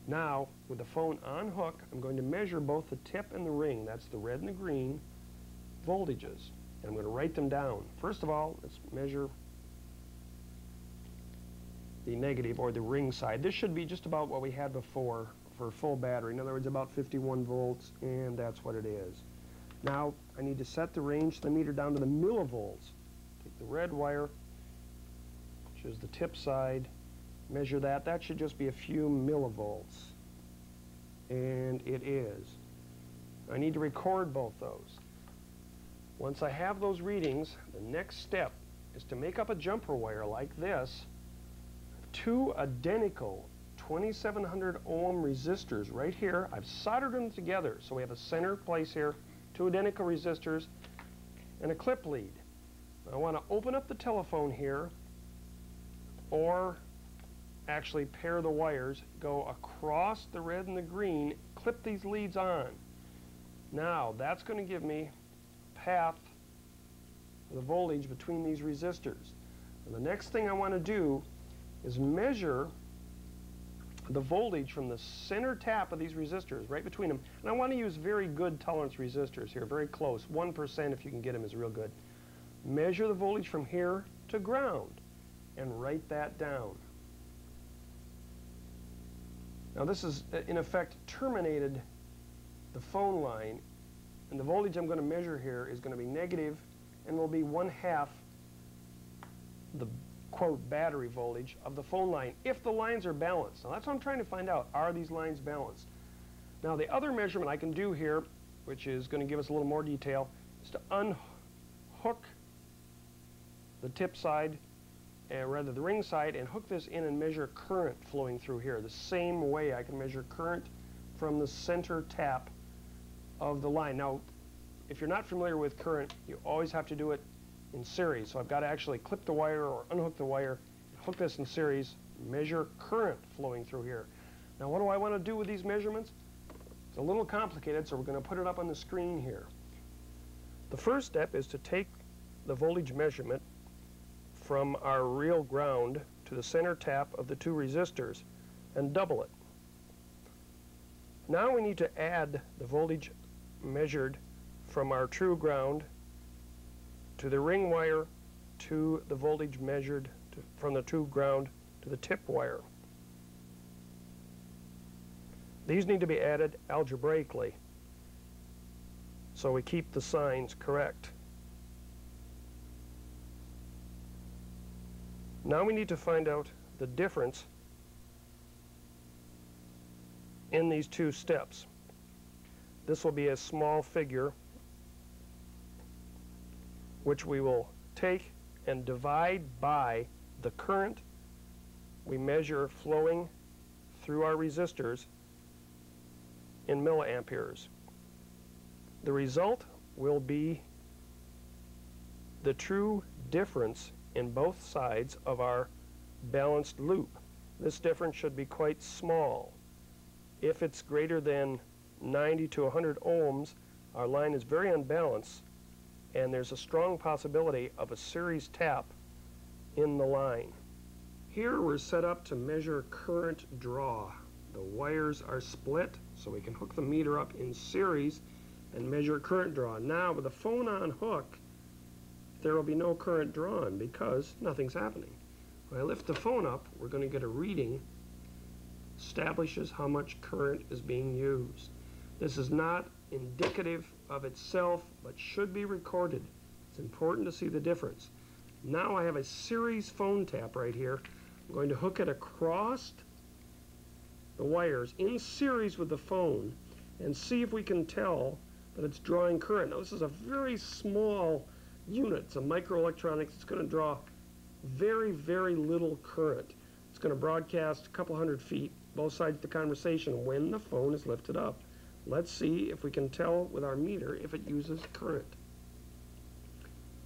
Now, with the phone on hook, I'm going to measure both the tip and the ring, that's the red and the green, voltages. And I'm going to write them down. First of all, let's measure the negative or the ring side. This should be just about what we had before for full battery. In other words, about 51 volts, and that's what it is. Now, I need to set the range of the meter down to the millivolts. Take the red wire, which is the tip side, measure that. That should just be a few millivolts. And it is. I need to record both those. Once I have those readings, the next step is to make up a jumper wire like this, two identical 2700 ohm resistors right here. I've soldered them together so we have a center place here, two identical resistors, and a clip lead. I want to open up the telephone here or actually pair the wires, go across the red and the green, clip these leads on. Now that's going to give me path the voltage between these resistors. And the next thing I want to do is measure the voltage from the center tap of these resistors right between them. And I want to use very good tolerance resistors here, very close. 1% if you can get them is real good. Measure the voltage from here to ground and write that down. Now this is, uh, in effect, terminated the phone line, and the voltage I'm going to measure here is going to be negative and will be one half the quote battery voltage of the phone line if the lines are balanced. Now that's what I'm trying to find out. Are these lines balanced? Now the other measurement I can do here, which is going to give us a little more detail, is to unhook the tip side uh, rather the ring side and hook this in and measure current flowing through here. The same way I can measure current from the center tap of the line. Now, if you're not familiar with current, you always have to do it in series. So I've got to actually clip the wire or unhook the wire, hook this in series, measure current flowing through here. Now what do I want to do with these measurements? It's a little complicated, so we're going to put it up on the screen here. The first step is to take the voltage measurement from our real ground to the center tap of the two resistors and double it. Now we need to add the voltage measured from our true ground to the ring wire to the voltage measured to, from the true ground to the tip wire. These need to be added algebraically so we keep the signs correct. Now we need to find out the difference in these two steps. This will be a small figure which we will take and divide by the current we measure flowing through our resistors in milliamperes. The result will be the true difference in both sides of our balanced loop. This difference should be quite small. If it's greater than 90 to 100 ohms, our line is very unbalanced and there's a strong possibility of a series tap in the line. Here we're set up to measure current draw. The wires are split so we can hook the meter up in series and measure current draw. Now with the phone on hook, there will be no current drawn because nothing's happening. When I lift the phone up, we're going to get a reading establishes how much current is being used. This is not indicative of itself, but should be recorded. It's important to see the difference. Now I have a series phone tap right here. I'm going to hook it across the wires in series with the phone and see if we can tell that it's drawing current. Now this is a very small unit. It's a microelectronics. It's going to draw very, very little current. It's going to broadcast a couple hundred feet, both sides of the conversation, when the phone is lifted up. Let's see if we can tell with our meter if it uses current.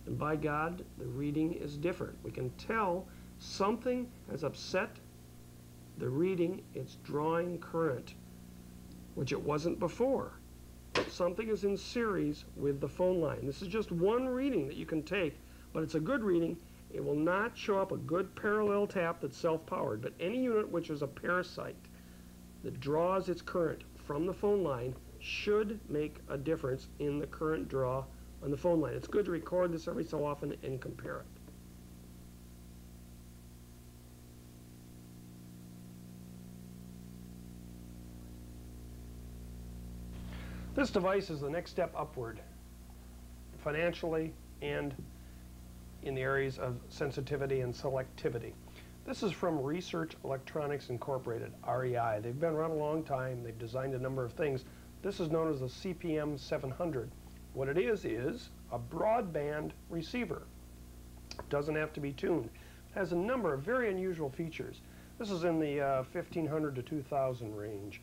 And by God, the reading is different. We can tell something has upset the reading, it's drawing current, which it wasn't before. Something is in series with the phone line. This is just one reading that you can take, but it's a good reading. It will not show up a good parallel tap that's self-powered, but any unit which is a parasite that draws its current from the phone line should make a difference in the current draw on the phone line. It's good to record this every so often and compare it. This device is the next step upward, financially and in the areas of sensitivity and selectivity. This is from Research Electronics Incorporated, REI. They've been around a long time. They've designed a number of things. This is known as the CPM 700. What it is is a broadband receiver. It doesn't have to be tuned. It has a number of very unusual features. This is in the uh, 1500 to 2000 range,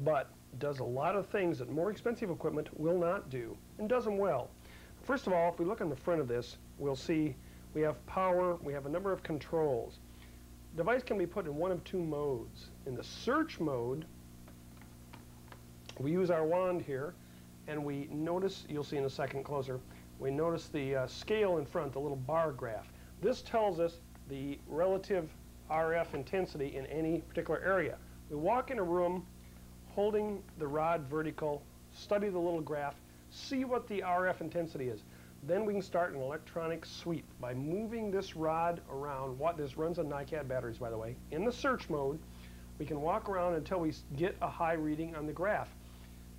but does a lot of things that more expensive equipment will not do, and does them well. First of all, if we look on the front of this, we'll see we have power, we have a number of controls. Device can be put in one of two modes. In the search mode, we use our wand here, and we notice, you'll see in a second closer, we notice the uh, scale in front, the little bar graph. This tells us the relative RF intensity in any particular area. We walk in a room, holding the rod vertical, study the little graph, see what the RF intensity is. Then we can start an electronic sweep by moving this rod around. What this runs on NiCad batteries, by the way. In the search mode, we can walk around until we get a high reading on the graph.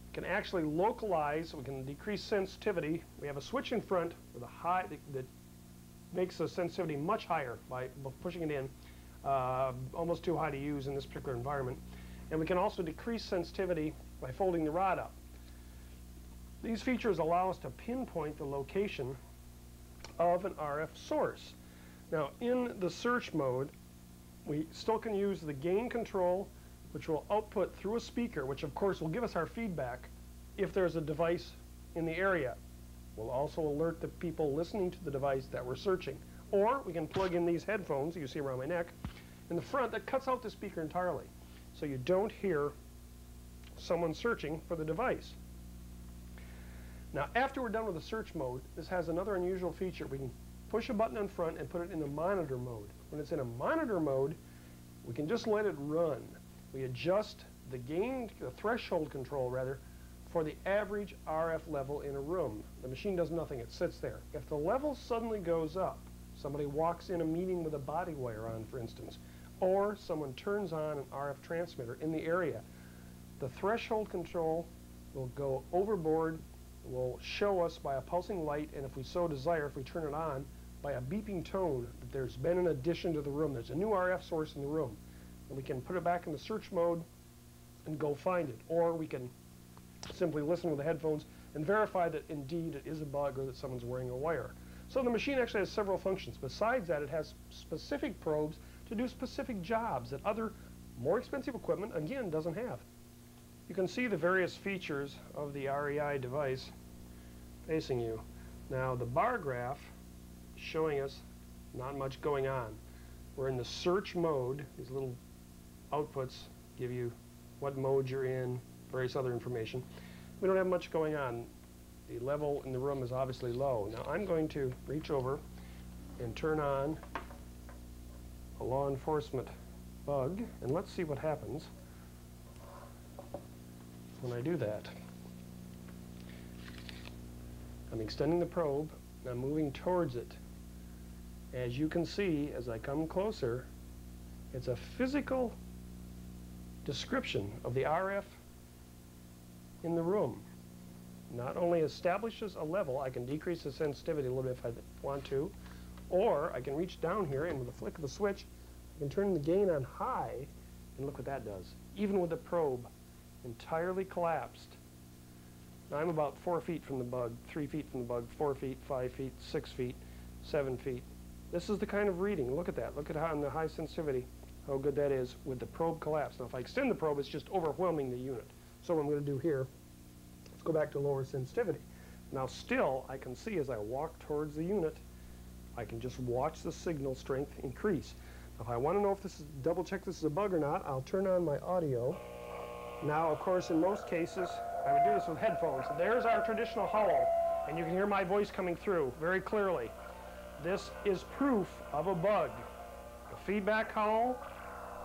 We can actually localize, we can decrease sensitivity. We have a switch in front with a high that, that makes the sensitivity much higher by pushing it in, uh, almost too high to use in this particular environment. And we can also decrease sensitivity by folding the rod up. These features allow us to pinpoint the location of an RF source. Now, in the search mode, we still can use the gain control, which will output through a speaker, which of course will give us our feedback if there's a device in the area. We'll also alert the people listening to the device that we're searching. Or we can plug in these headphones you see around my neck in the front that cuts out the speaker entirely so you don't hear someone searching for the device. Now, after we're done with the search mode, this has another unusual feature. We can push a button in front and put it in the monitor mode. When it's in a monitor mode, we can just let it run. We adjust the gain, the threshold control rather, for the average RF level in a room. The machine does nothing, it sits there. If the level suddenly goes up, somebody walks in a meeting with a body wire on, for instance, or someone turns on an RF transmitter in the area, the threshold control will go overboard, will show us by a pulsing light, and if we so desire, if we turn it on, by a beeping tone that there's been an addition to the room. There's a new RF source in the room. And we can put it back in the search mode and go find it. Or we can simply listen with the headphones and verify that indeed it is a bug or that someone's wearing a wire. So the machine actually has several functions. Besides that, it has specific probes to do specific jobs that other more expensive equipment, again, doesn't have. You can see the various features of the REI device facing you. Now the bar graph showing us not much going on. We're in the search mode. These little outputs give you what mode you're in, various other information. We don't have much going on. The level in the room is obviously low. Now I'm going to reach over and turn on a law enforcement bug, and let's see what happens when I do that. I'm extending the probe, and I'm moving towards it. As you can see, as I come closer, it's a physical description of the RF in the room. Not only establishes a level, I can decrease the sensitivity a little bit if I want to, or I can reach down here and with a flick of the switch, I can turn the gain on high and look what that does. Even with the probe entirely collapsed. Now I'm about four feet from the bug, three feet from the bug, four feet, five feet, six feet, seven feet, This is the kind of reading. Look at that. Look at how on the high sensitivity, how good that is with the probe collapse. Now, if I extend the probe, it's just overwhelming the unit. So what I'm going to do here, let's go back to lower sensitivity. Now, still, I can see as I walk towards the unit, I can just watch the signal strength increase. Now, if I want to know if this is, double check this is a bug or not, I'll turn on my audio. Now, of course, in most cases, I would do this with headphones. There's our traditional howl, and you can hear my voice coming through very clearly. This is proof of a bug. The feedback howl,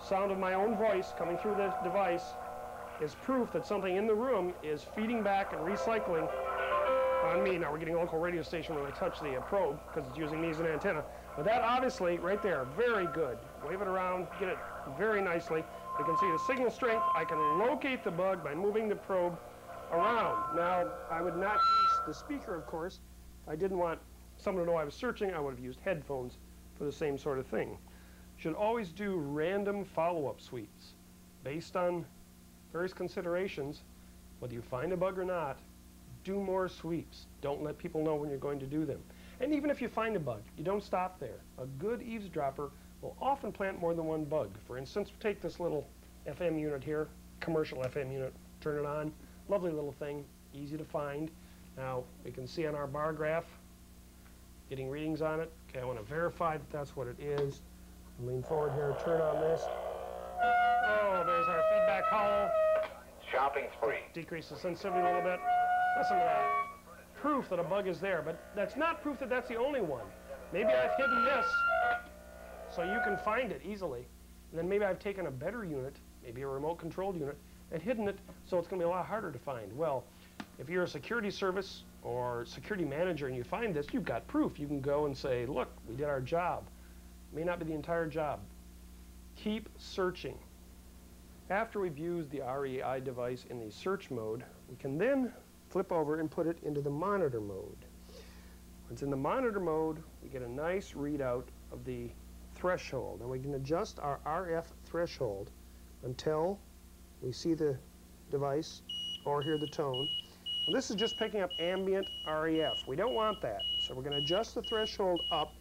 sound of my own voice coming through the device, is proof that something in the room is feeding back and recycling on me. Now we're getting a local radio station when I touch the uh, probe because it's using me as an antenna. But that obviously, right there, very good. Wave it around, get it very nicely. You can see the signal strength. I can locate the bug by moving the probe around. Now, I would not use the speaker, of course. I didn't want someone to know I was searching. I would have used headphones for the same sort of thing. Should always do random follow-up sweeps based on various considerations, whether you find a bug or not, do more sweeps. Don't let people know when you're going to do them. And even if you find a bug, you don't stop there. A good eavesdropper will often plant more than one bug. For instance, take this little FM unit here, commercial FM unit, turn it on. Lovely little thing, easy to find. Now, we can see on our bar graph, getting readings on it. Okay, I want to verify that that's what it is. Lean forward here, turn on this. Oh, there's our feedback howl. Shopping spree. Decrease the sensitivity a little bit. Listen to that. Proof that a bug is there, but that's not proof that that's the only one. Maybe I've hidden this so you can find it easily. And then maybe I've taken a better unit, maybe a remote controlled unit, and hidden it so it's going to be a lot harder to find. Well, if you're a security service or security manager and you find this, you've got proof. You can go and say, look, we did our job. May not be the entire job. Keep searching. After we've used the REI device in the search mode, we can then flip over and put it into the monitor mode. Once in the monitor mode, we get a nice readout of the threshold. And we can adjust our RF threshold until we see the device or hear the tone. And this is just picking up ambient RF. We don't want that. So we're going to adjust the threshold up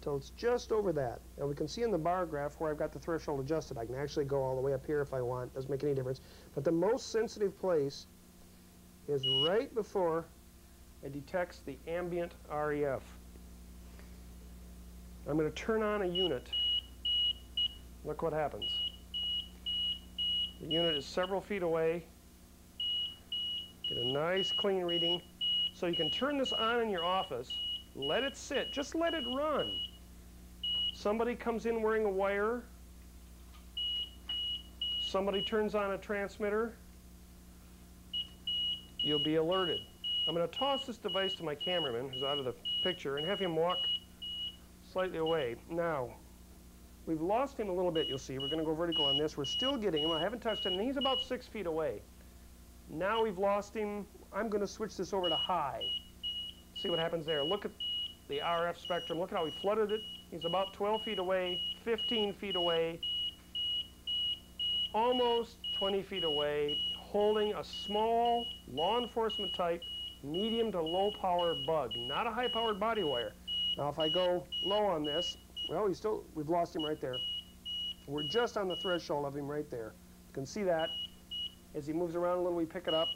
until it's just over that. And we can see in the bar graph where I've got the threshold adjusted. I can actually go all the way up here if I want. Doesn't make any difference. But the most sensitive place is right before it detects the ambient RF. I'm going to turn on a unit. Look what happens. The unit is several feet away. Get a nice clean reading. So you can turn this on in your office, let it sit, just let it run. Somebody comes in wearing a wire, somebody turns on a transmitter, you'll be alerted. I'm going to toss this device to my cameraman, who's out of the picture, and have him walk slightly away. Now, we've lost him a little bit, you'll see. We're going to go vertical on this. We're still getting him. I haven't touched him, he's about six feet away. Now we've lost him. I'm going to switch this over to high. See what happens there. Look at the RF spectrum. Look at how we flooded it. He's about 12 feet away, 15 feet away, almost 20 feet away, holding a small law enforcement type medium to low power bug, not a high powered body wire. Now if I go low on this, well, he's still, we've lost him right there. We're just on the threshold of him right there. You can see that. As he moves around a little, we pick it up.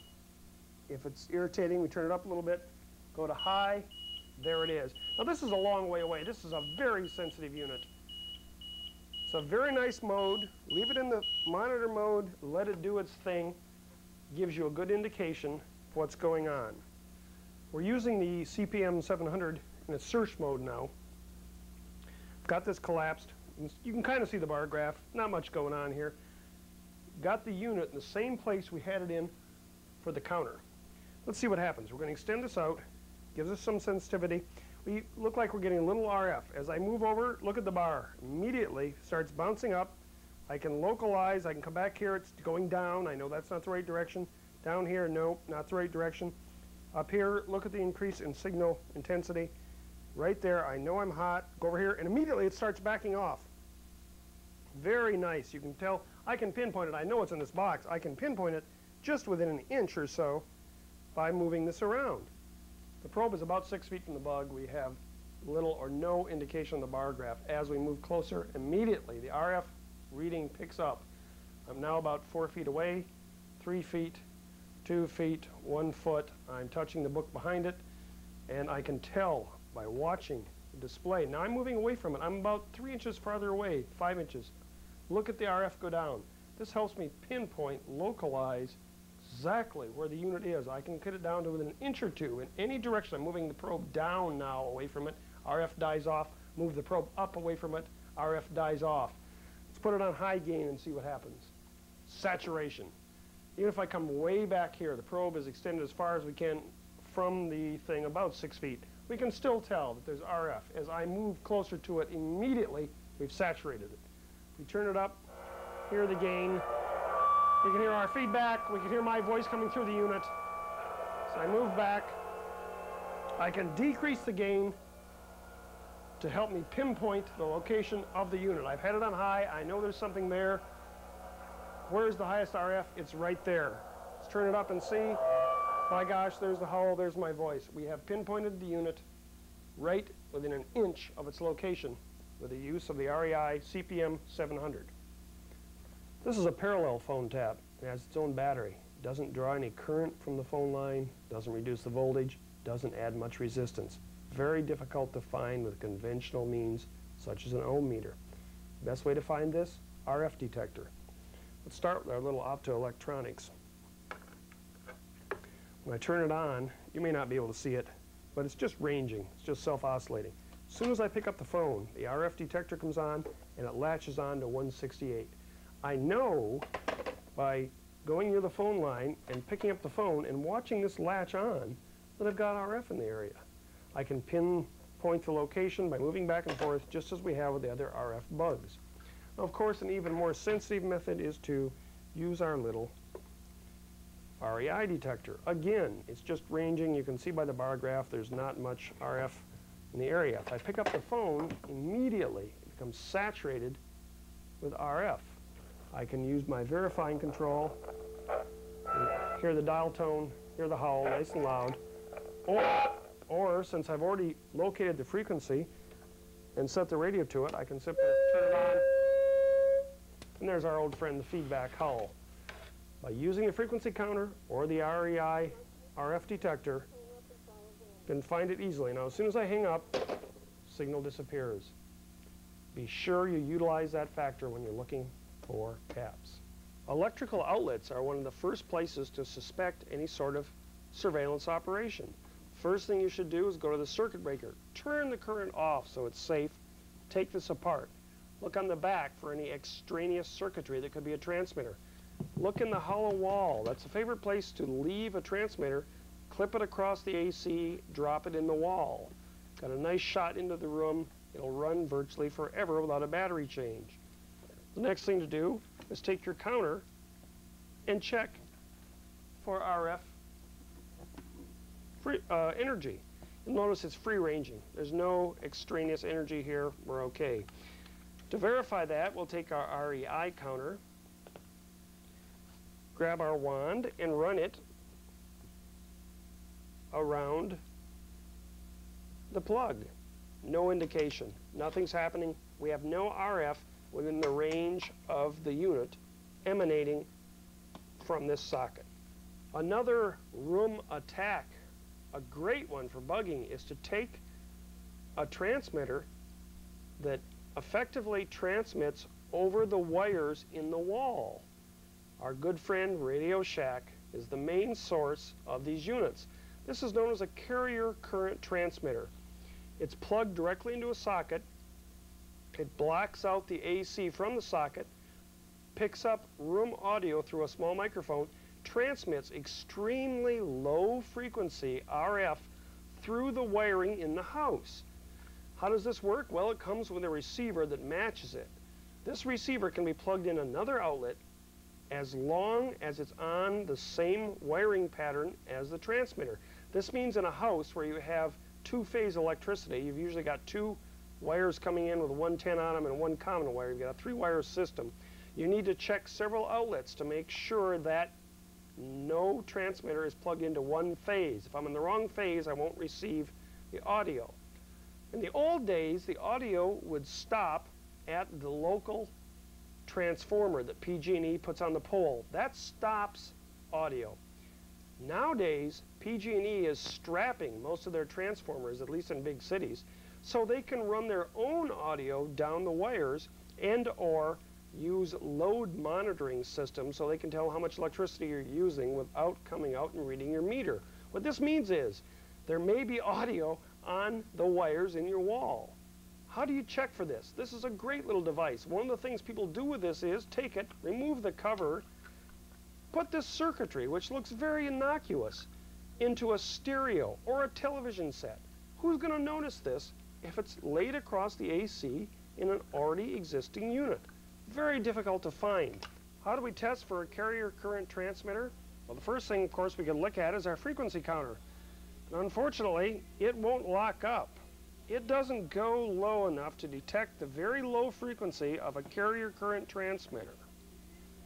If it's irritating, we turn it up a little bit, go to high, there it is. Now this is a long way away. This is a very sensitive unit. It's a very nice mode. Leave it in the monitor mode, let it do its thing. Gives you a good indication of what's going on. We're using the CPM 700 in its search mode now. Got this collapsed. You can kind of see the bar graph. Not much going on here. Got the unit in the same place we had it in for the counter. Let's see what happens. We're going to extend this out. Gives us some sensitivity. We look like we're getting a little RF. As I move over, look at the bar. Immediately starts bouncing up. I can localize. I can come back here. It's going down. I know that's not the right direction. Down here, no, not the right direction. Up here, look at the increase in signal intensity. Right there, I know I'm hot. Go over here, and immediately it starts backing off. Very nice. You can tell, I can pinpoint it. I know it's in this box. I can pinpoint it just within an inch or so by moving this around. The probe is about six feet from the bug. We have little or no indication on the bar graph. As we move closer, immediately the RF reading picks up. I'm now about four feet away, three feet, two feet, one foot. I'm touching the book behind it, and I can tell by watching the display. Now I'm moving away from it. I'm about three inches farther away, five inches. Look at the RF go down. This helps me pinpoint, localize exactly where the unit is. I can cut it down to within an inch or two in any direction. I'm moving the probe down now away from it. RF dies off. Move the probe up away from it. RF dies off. Let's put it on high gain and see what happens. Saturation. Even if I come way back here, the probe is extended as far as we can from the thing, about six feet. We can still tell that there's RF. As I move closer to it, immediately we've saturated it. We turn it up, hear the gain. You can hear our feedback. We can hear my voice coming through the unit. So I move back. I can decrease the gain to help me pinpoint the location of the unit. I've had it on high. I know there's something there. Where's the highest RF? It's right there. Let's turn it up and see. By gosh, there's the howl, there's my voice. We have pinpointed the unit right within an inch of its location with the use of the REI CPM 700. This is a parallel phone tap. It has its own battery. It Doesn't draw any current from the phone line, doesn't reduce the voltage, doesn't add much resistance. Very difficult to find with conventional means such as an ohm meter. Best way to find this, RF detector. Let's start with our little optoelectronics. When I turn it on, you may not be able to see it, but it's just ranging. It's just self-oscillating. As soon as I pick up the phone, the RF detector comes on and it latches on to 168. I know by going near the phone line and picking up the phone and watching this latch on that I've got RF in the area. I can pinpoint the location by moving back and forth just as we have with the other RF bugs. Now, of course, an even more sensitive method is to use our little REI detector. Again, it's just ranging. You can see by the bar graph there's not much RF in the area. If I pick up the phone, immediately it becomes saturated with RF. I can use my verifying control, hear the dial tone, hear the howl nice and loud, or, or since I've already located the frequency and set the radio to it, I can simply turn it on, and there's our old friend, the feedback howl. By using the frequency counter or the REI RF detector, can find it easily. Now, as soon as I hang up, signal disappears. Be sure you utilize that factor when you're looking for taps. Electrical outlets are one of the first places to suspect any sort of surveillance operation. First thing you should do is go to the circuit breaker. Turn the current off so it's safe. Take this apart. Look on the back for any extraneous circuitry that could be a transmitter. Look in the hollow wall. That's a favorite place to leave a transmitter. Clip it across the AC, drop it in the wall. Got a nice shot into the room. It'll run virtually forever without a battery change. The next thing to do is take your counter and check for RF free, uh, energy. You'll notice it's free ranging. There's no extraneous energy here. We're okay. To verify that, we'll take our REI counter, grab our wand, and run it around the plug. No indication. Nothing's happening. We have no RF within the range of the unit emanating from this socket. Another room attack, a great one for bugging, is to take a transmitter that effectively transmits over the wires in the wall. Our good friend Radio Shack is the main source of these units. This is known as a carrier current transmitter. It's plugged directly into a socket it blocks out the AC from the socket, picks up room audio through a small microphone, transmits extremely low frequency RF through the wiring in the house. How does this work? Well, it comes with a receiver that matches it. This receiver can be plugged in another outlet as long as it's on the same wiring pattern as the transmitter. This means in a house where you have two-phase electricity, you've usually got two wires coming in with 110 on them and one common wire. You've got a three-wire system. You need to check several outlets to make sure that no transmitter is plugged into one phase. If I'm in the wrong phase, I won't receive the audio. In the old days, the audio would stop at the local transformer that PG&E puts on the pole. That stops audio. Nowadays, PG&E is strapping most of their transformers, at least in big cities, so they can run their own audio down the wires and or use load monitoring systems so they can tell how much electricity you're using without coming out and reading your meter. What this means is there may be audio on the wires in your wall. How do you check for this? This is a great little device. One of the things people do with this is take it, remove the cover, put this circuitry, which looks very innocuous, into a stereo or a television set. Who's going to notice this if it's laid across the AC in an already existing unit? Very difficult to find. How do we test for a carrier current transmitter? Well, the first thing, of course, we can look at is our frequency counter. And unfortunately, it won't lock up it doesn't go low enough to detect the very low frequency of a carrier current transmitter.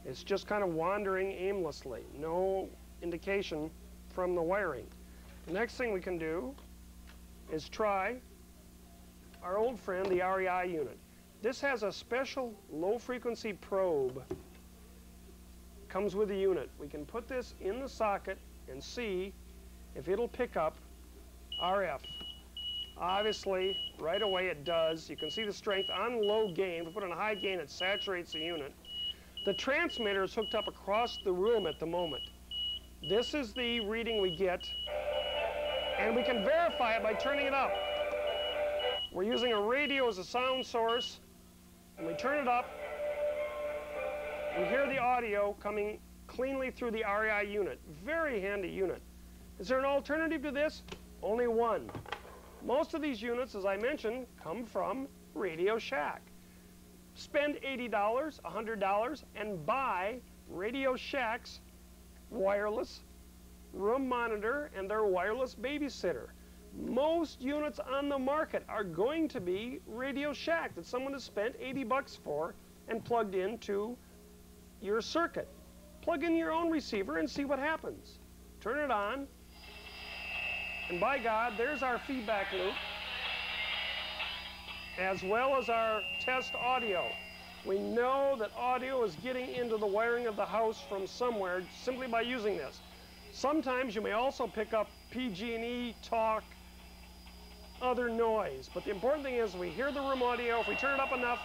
It's just kind of wandering aimlessly, no indication from the wiring. The next thing we can do is try our old friend, the REI unit. This has a special low frequency probe. Comes with the unit. We can put this in the socket and see if it'll pick up RF. Obviously, right away it does. You can see the strength on low gain. If we put it on high gain, it saturates the unit. The transmitter is hooked up across the room at the moment. This is the reading we get, and we can verify it by turning it up. We're using a radio as a sound source, and we turn it up. We hear the audio coming cleanly through the REI unit. Very handy unit. Is there an alternative to this? Only one. Most of these units, as I mentioned, come from Radio Shack. Spend $80, $100, and buy Radio Shack's wireless room monitor and their wireless babysitter. Most units on the market are going to be Radio Shack that someone has spent 80 bucks for and plugged into your circuit. Plug in your own receiver and see what happens. Turn it on, and by God, there's our feedback loop, as well as our test audio. We know that audio is getting into the wiring of the house from somewhere simply by using this. Sometimes you may also pick up PG&E talk, other noise. But the important thing is we hear the room audio. If we turn it up enough,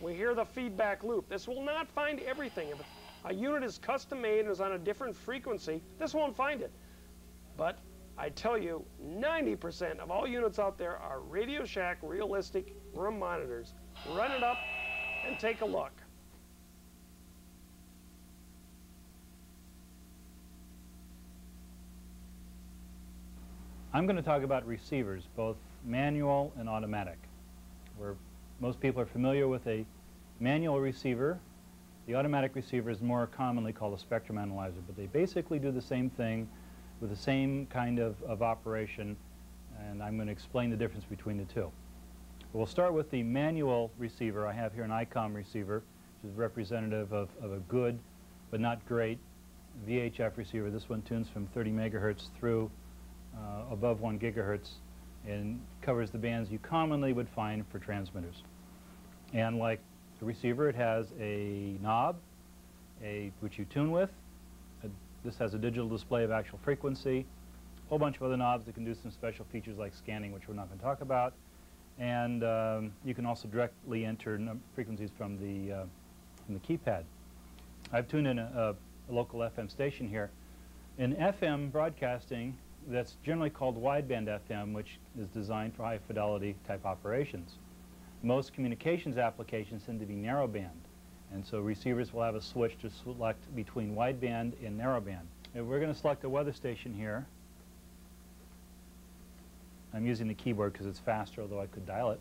we hear the feedback loop. This will not find everything. If a unit is custom made and is on a different frequency, this won't find it. But I tell you, 90% of all units out there are Radio Shack realistic room monitors. Run it up and take a look. I'm going to talk about receivers, both manual and automatic. Where most people are familiar with a manual receiver. The automatic receiver is more commonly called a spectrum analyzer, but they basically do the same thing with the same kind of, of operation, and I'm going to explain the difference between the two. We'll start with the manual receiver. I have here an ICOM receiver, which is representative of, of a good but not great VHF receiver. This one tunes from 30 megahertz through uh, above 1 gigahertz and covers the bands you commonly would find for transmitters. And like the receiver, it has a knob, a, which you tune with, this has a digital display of actual frequency, a whole bunch of other knobs that can do some special features like scanning, which we're not going to talk about. And um, you can also directly enter frequencies from the, uh, from the keypad. I've tuned in a, a, local FM station here. In FM broadcasting, that's generally called wideband FM, which is designed for high fidelity type operations. Most communications applications tend to be narrowband. And so receivers will have a switch to select between wideband and narrowband. And we're going to select a weather station here. I'm using the keyboard because it's faster, although I could dial it.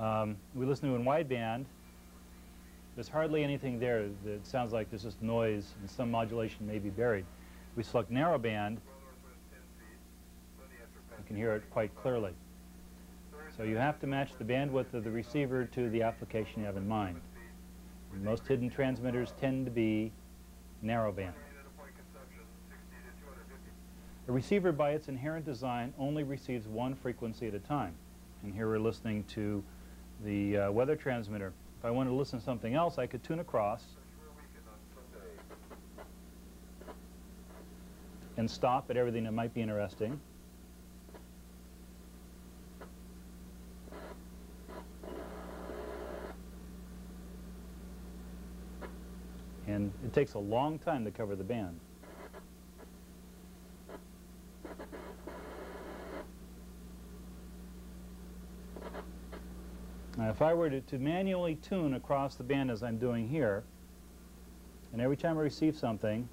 Um, we listen to in wideband. There's hardly anything there that sounds like there's just noise and some modulation may be buried. We select narrowband. You can hear it quite clearly. So you have to match the bandwidth of the receiver to the application you have in mind. Most hidden transmitters tend to be narrowband. A receiver by its inherent design only receives one frequency at a time. And here we're listening to the uh, weather transmitter. If I wanted to listen to something else, I could tune across and stop at everything that might be interesting. And it takes a long time to cover the band. Now, if I were to, to manually tune across the band as I'm doing here, and every time I receive something,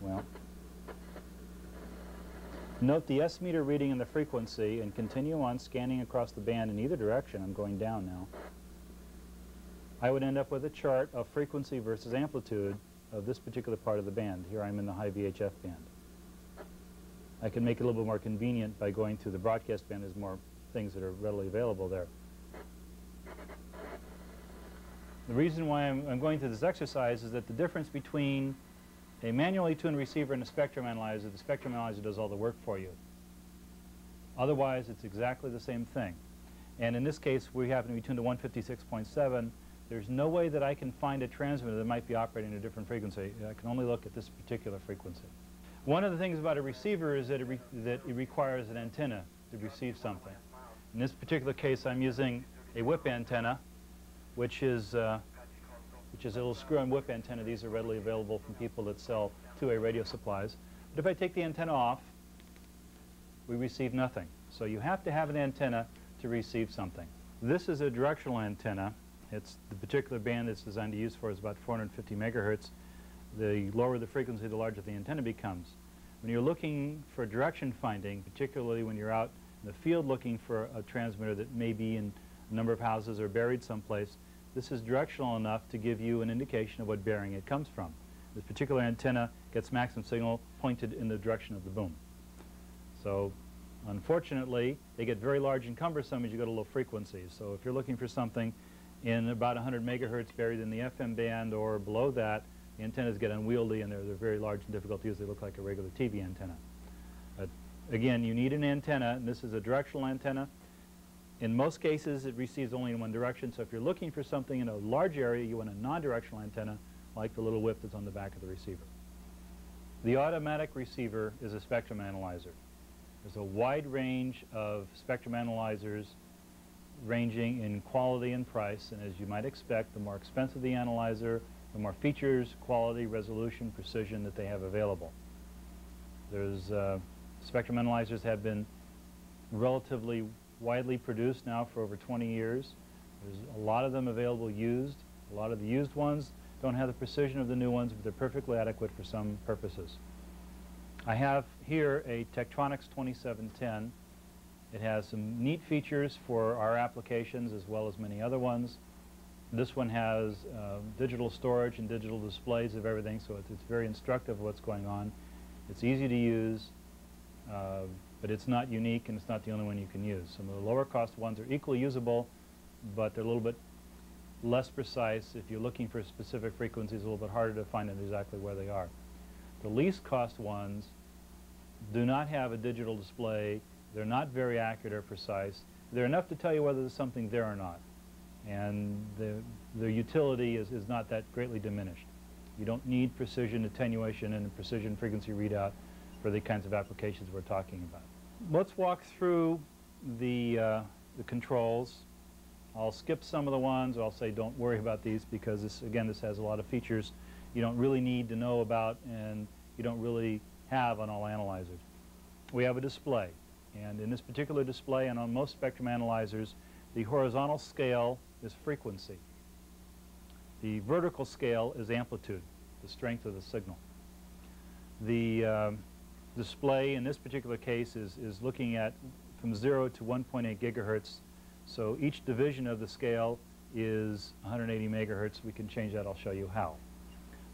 well, note the S meter reading and the frequency and continue on scanning across the band in either direction. I'm going down now. I would end up with a chart of frequency versus amplitude of this particular part of the band. Here I'm in the high VHF band. I can make it a little bit more convenient by going to the broadcast band. There's more things that are readily available there. The reason why I'm, I'm going through this exercise is that the difference between a manually tuned receiver and a spectrum analyzer, the spectrum analyzer does all the work for you. Otherwise, it's exactly the same thing. And in this case, we happen to be tuned to 156.7. There's no way that I can find a transmitter that might be operating at a different frequency. I can only look at this particular frequency. One of the things about a receiver is that it, that it requires an antenna to receive something. In this particular case, I'm using a whip antenna, which is, uh, which is a little screw-on whip antenna. These are readily available from people that sell two-way radio supplies. But if I take the antenna off, we receive nothing. So you have to have an antenna to receive something. This is a directional antenna. It's the particular band it's designed to use for is about 450 megahertz. The lower the frequency, the larger the antenna becomes. When you're looking for direction finding, particularly when you're out in the field looking for a transmitter that may be in a number of houses or buried someplace, this is directional enough to give you an indication of what bearing it comes from. This particular antenna gets maximum signal pointed in the direction of the boom. So unfortunately, they get very large and cumbersome as you go to low frequencies. So if you're looking for something in about 100 megahertz buried in the FM band or below that, the antennas get unwieldy and they're, they're very large and difficult to use. They look like a regular TV antenna. But again, you need an antenna, and this is a directional antenna. In most cases, it receives only in one direction, so if you're looking for something in a large area, you want a non-directional antenna, like the little whip that's on the back of the receiver. The automatic receiver is a spectrum analyzer. There's a wide range of spectrum analyzers ranging in quality and price, and as you might expect, the more expensive the analyzer, the more features, quality, resolution, precision that they have available. There's uh, spectrum analyzers have been relatively widely produced now for over 20 years. There's a lot of them available used. A lot of the used ones don't have the precision of the new ones, but they're perfectly adequate for some purposes. I have here a Tektronix 2710. It has some neat features for our applications as well as many other ones. This one has uh, digital storage and digital displays of everything, so it's, it's, very instructive what's going on. It's easy to use, uh, but it's not unique and it's not the only one you can use. Some of the lower cost ones are equally usable, but they're a little bit less precise. If you're looking for specific frequencies, it's a little bit harder to find out exactly where they are. The least cost ones do not have a digital display. They're not very accurate or precise. They're enough to tell you whether there's something there or not and the, the utility is, is not that greatly diminished. You don't need precision attenuation and precision frequency readout for the kinds of applications we're talking about. Let's walk through the, uh, the controls. I'll skip some of the ones. I'll say don't worry about these because this, again, this has a lot of features you don't really need to know about and you don't really have on all analyzers. We have a display. And in this particular display and on most spectrum analyzers, the horizontal scale is frequency. The vertical scale is amplitude, the strength of the signal. The uh, display in this particular case is, is looking at from 0 to 1.8 gigahertz. So each division of the scale is 180 megahertz. We can change that. I'll show you how.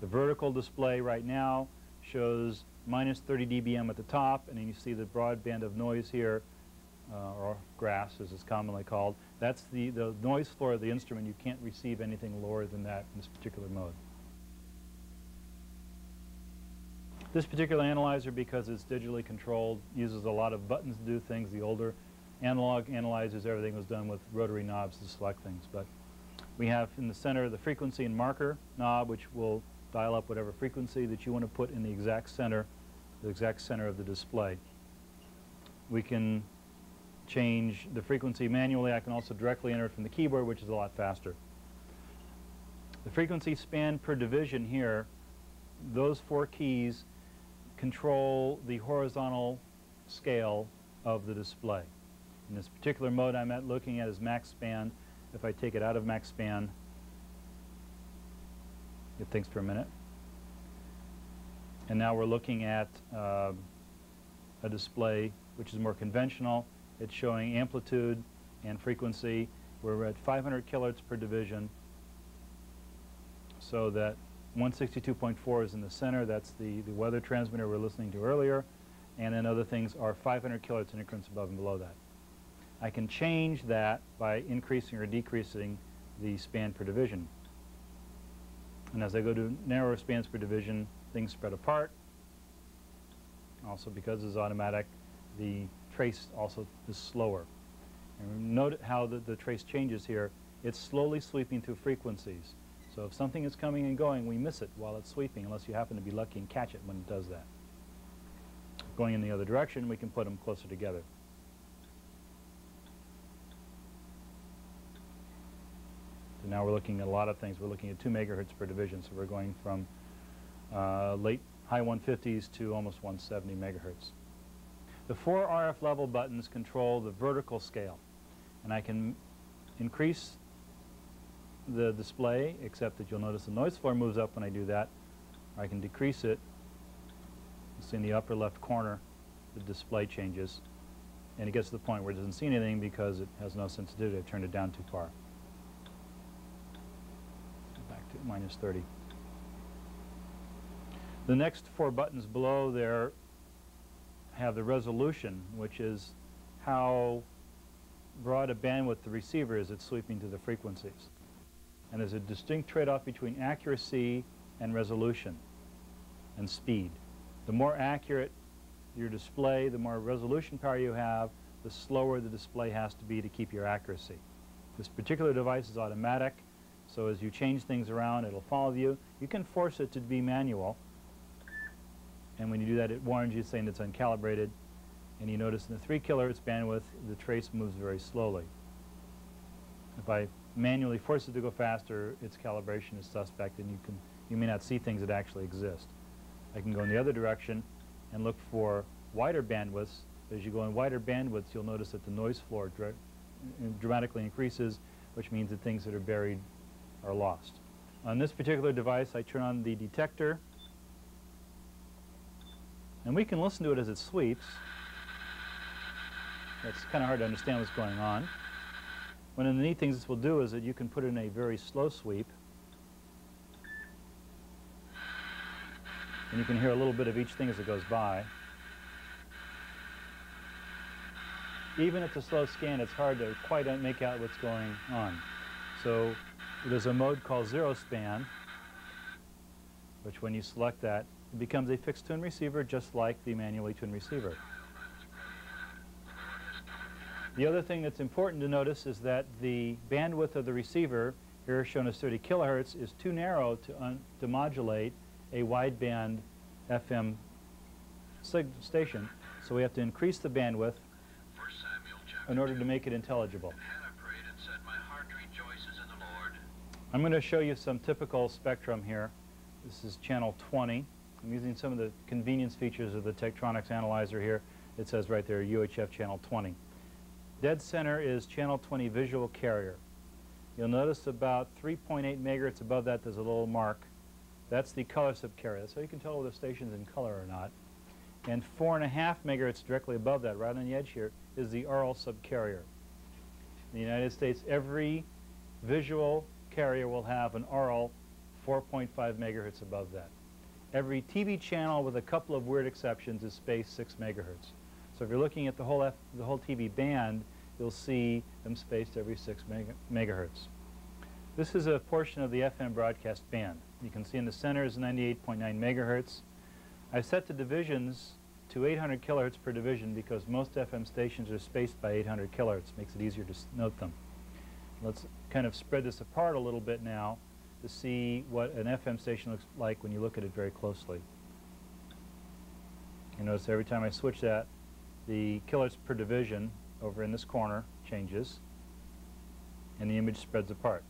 The vertical display right now shows minus 30 dBm at the top, and then you see the broad band of noise here uh, or grass as it's commonly called. That's the, the noise floor of the instrument. You can't receive anything lower than that in this particular mode. This particular analyzer, because it's digitally controlled, uses a lot of buttons to do things. The older analog analyzers, everything was done with rotary knobs to select things. But we have in the center the frequency and marker knob, which will dial up whatever frequency that you want to put in the exact center, the exact center of the display. We can change the frequency manually. I can also directly enter it from the keyboard, which is a lot faster. The frequency span per division here, those four keys control the horizontal scale of the display. In this particular mode I'm at looking at is max span. If I take it out of max span, it thinks for a minute. And now we're looking at uh, a display which is more conventional. It's showing amplitude and frequency. We're at 500 kilohertz per division. So that 162.4 is in the center. That's the, the weather transmitter we're listening to earlier. And then other things are 500 kilohertz in increments above and below that. I can change that by increasing or decreasing the span per division. And as I go to narrower spans per division, things spread apart. Also because it's automatic, the trace also is slower. And note how the, the trace changes here. It's slowly sweeping through frequencies. So if something is coming and going, we miss it while it's sweeping, unless you happen to be lucky and catch it when it does that. Going in the other direction, we can put them closer together. So now we're looking at a lot of things. We're looking at 2 megahertz per division, so we're going from uh, late high 150s to almost 170 megahertz. The four RF level buttons control the vertical scale, and I can increase the display, except that you'll notice the noise floor moves up when I do that. I can decrease it. See in the upper left corner, the display changes, and it gets to the point where it doesn't see anything because it has no sensitivity. I've turned it down too far. Back to minus 30. The next four buttons below there have the resolution, which is how broad a bandwidth the receiver is that's sweeping to the frequencies. And there's a distinct trade-off between accuracy and resolution and speed. The more accurate your display, the more resolution power you have, the slower the display has to be to keep your accuracy. This particular device is automatic, so as you change things around, it'll follow you. You can force it to be manual, and when you do that, it warns you saying it's uncalibrated. And you notice in the 3 kilohertz bandwidth, the trace moves very slowly. If I manually force it to go faster, its calibration is suspect, and you, can, you may not see things that actually exist. I can go in the other direction and look for wider bandwidths. As you go in wider bandwidths, you'll notice that the noise floor dra dramatically increases, which means that things that are buried are lost. On this particular device, I turn on the detector, and we can listen to it as it sweeps. It's kind of hard to understand what's going on. One of the neat things this will do is that you can put in a very slow sweep. And you can hear a little bit of each thing as it goes by. Even at the slow scan, it's hard to quite make out what's going on. So there's a mode called zero span, which when you select that, it becomes a fixed tune receiver just like the manually tuned receiver. The other thing that's important to notice is that the bandwidth of the receiver, here shown as 30 kilohertz, is too narrow to, to modulate a wideband FM station. So we have to increase the bandwidth in order to make it intelligible. I'm going to show you some typical spectrum here. This is channel 20. I'm using some of the convenience features of the Tektronix analyzer here. It says right there UHF channel 20. Dead center is channel 20 visual carrier. You'll notice about 3.8 megahertz above that there's a little mark. That's the color subcarrier, so you can tell whether the station's in color or not. And 4.5 megahertz directly above that, right on the edge here, is the Aural subcarrier. In the United States, every visual carrier will have an Aural 4.5 megahertz above that. Every TV channel, with a couple of weird exceptions, is spaced 6 megahertz. So if you're looking at the whole, F, the whole TV band, you'll see them spaced every 6 mega, megahertz. This is a portion of the FM broadcast band. You can see in the center is 98.9 megahertz. I've set the divisions to 800 kilohertz per division because most FM stations are spaced by 800 kilohertz. Makes it easier to note them. Let's kind of spread this apart a little bit now to see what an FM station looks like when you look at it very closely. You notice every time I switch that, the kilohertz per division over in this corner changes and the image spreads apart.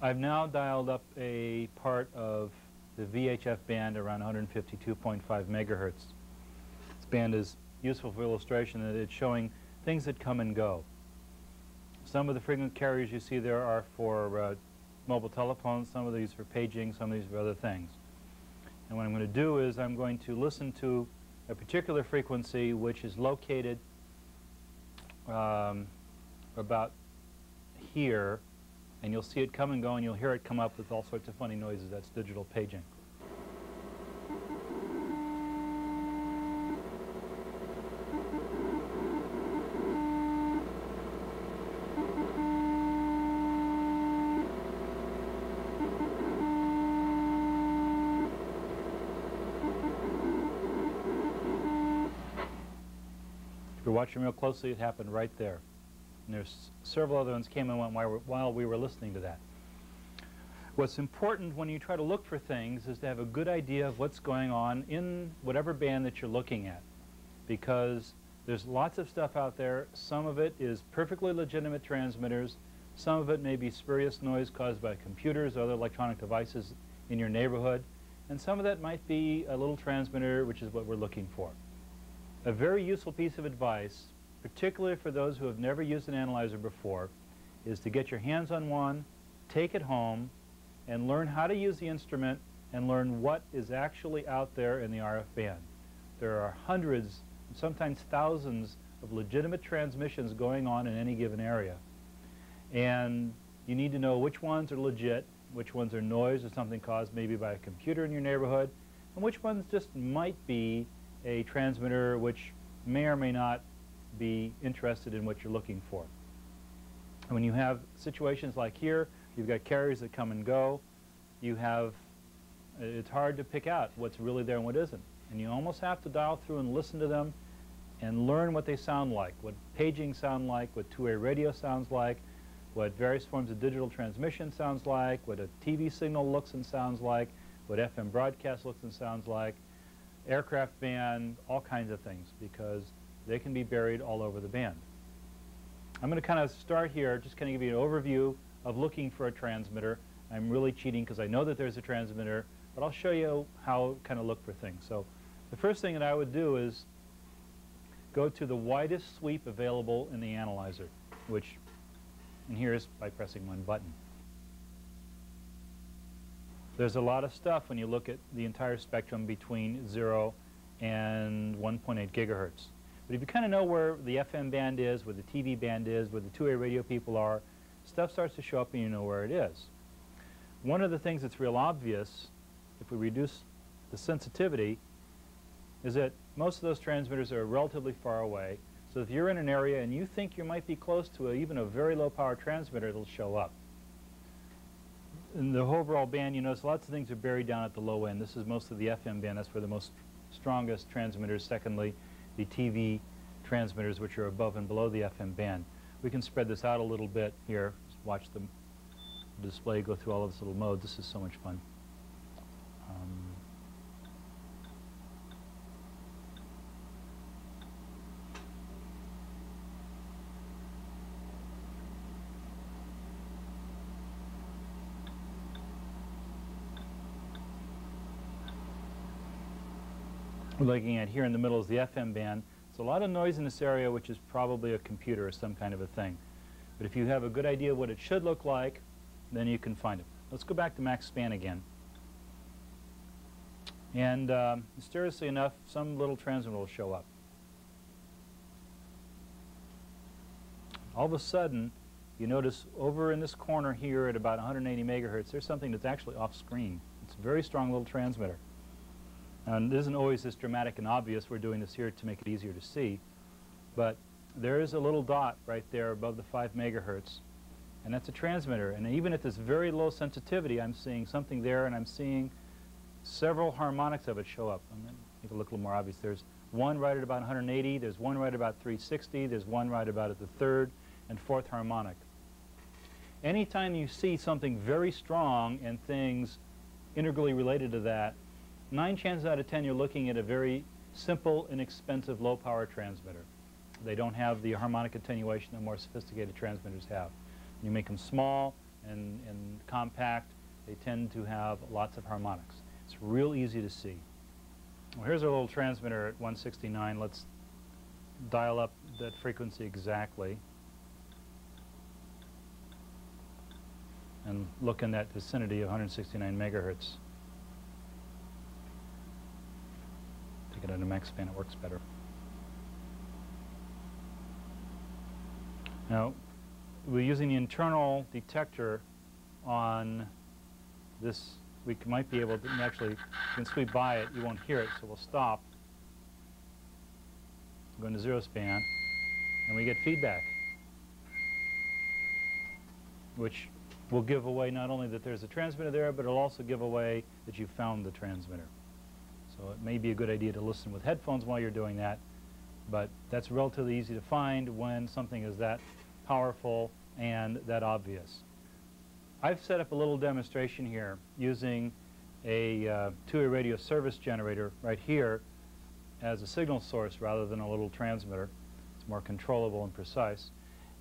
I've now dialed up a part of the VHF band around 152.5 megahertz. This band is useful for illustration that it's showing things that come and go. Some of the frequent carriers you see there are for uh, mobile telephones, some of these for paging, some of these for other things. And what I'm going to do is I'm going to listen to a particular frequency which is located um, about here, and you'll see it come and go, and you'll hear it come up with all sorts of funny noises. That's digital paging. You're watching real closely, it happened right there. And there's several other ones came and went while, while we were listening to that. What's important when you try to look for things is to have a good idea of what's going on in whatever band that you're looking at. Because there's lots of stuff out there. Some of it is perfectly legitimate transmitters. Some of it may be spurious noise caused by computers or other electronic devices in your neighborhood. And some of that might be a little transmitter, which is what we're looking for. A very useful piece of advice, particularly for those who have never used an analyzer before, is to get your hands on one, take it home, and learn how to use the instrument and learn what is actually out there in the RF band. There are hundreds, sometimes thousands, of legitimate transmissions going on in any given area. And you need to know which ones are legit, which ones are noise or something caused maybe by a computer in your neighborhood, and which ones just might be a transmitter which may or may not be interested in what you're looking for. And when you have situations like here, you've got carriers that come and go, you have, it's hard to pick out what's really there and what isn't. And you almost have to dial through and listen to them and learn what they sound like, what paging sound like, what two-way radio sounds like, what various forms of digital transmission sounds like, what a TV signal looks and sounds like, what FM broadcast looks and sounds like, aircraft band, all kinds of things, because they can be buried all over the band. I'm going to kind of start here, just kind of give you an overview of looking for a transmitter. I'm really cheating because I know that there's a transmitter, but I'll show you how kind of look for things. So the first thing that I would do is go to the widest sweep available in the analyzer, which, and here's by pressing one button. There's a lot of stuff when you look at the entire spectrum between 0 and 1.8 gigahertz. But if you kind of know where the FM band is, where the TV band is, where the two-way radio people are, stuff starts to show up and you know where it is. One of the things that's real obvious, if we reduce the sensitivity, is that most of those transmitters are relatively far away. So if you're in an area and you think you might be close to a, even a very low power transmitter, it'll show up. In the overall band, you notice lots of things are buried down at the low end. This is mostly the FM band. That's where the most strongest transmitters. Secondly, the TV transmitters, which are above and below the FM band. We can spread this out a little bit here. Just watch the display go through all of its little modes. This is so much fun. We're looking at here in the middle is the FM band. There's a lot of noise in this area, which is probably a computer or some kind of a thing. But if you have a good idea what it should look like, then you can find it. Let's go back to max span again. And um, mysteriously enough, some little transmitter will show up. All of a sudden, you notice over in this corner here at about 180 megahertz, there's something that's actually off screen. It's a very strong little transmitter. And it isn't always this dramatic and obvious. We're doing this here to make it easier to see. But there is a little dot right there above the 5 megahertz. And that's a transmitter. And even at this very low sensitivity, I'm seeing something there, and I'm seeing several harmonics of it show up. I'm going to make it look a little more obvious. There's one right at about 180, there's one right about 360, there's one right about at the third and fourth harmonic. Anytime you see something very strong and things integrally related to that, nine chances out of ten you're looking at a very simple, inexpensive, low-power transmitter. They don't have the harmonic attenuation that more sophisticated transmitters have. You make them small and, and compact, they tend to have lots of harmonics. It's real easy to see. Well, here's our little transmitter at 169. Let's dial up that frequency exactly. and look in that vicinity of 169 megahertz. Take it at a max band, it works better. Now, we're using the internal detector on this. We might be able to actually, can sweep by it, you won't hear it, so we'll stop. Go into zero span, and we get feedback, which will give away not only that there's a transmitter there, but it'll also give away that you found the transmitter. So it may be a good idea to listen with headphones while you're doing that, but that's relatively easy to find when something is that powerful and that obvious. I've set up a little demonstration here using a uh, two-way radio service generator right here as a signal source rather than a little transmitter. It's more controllable and precise.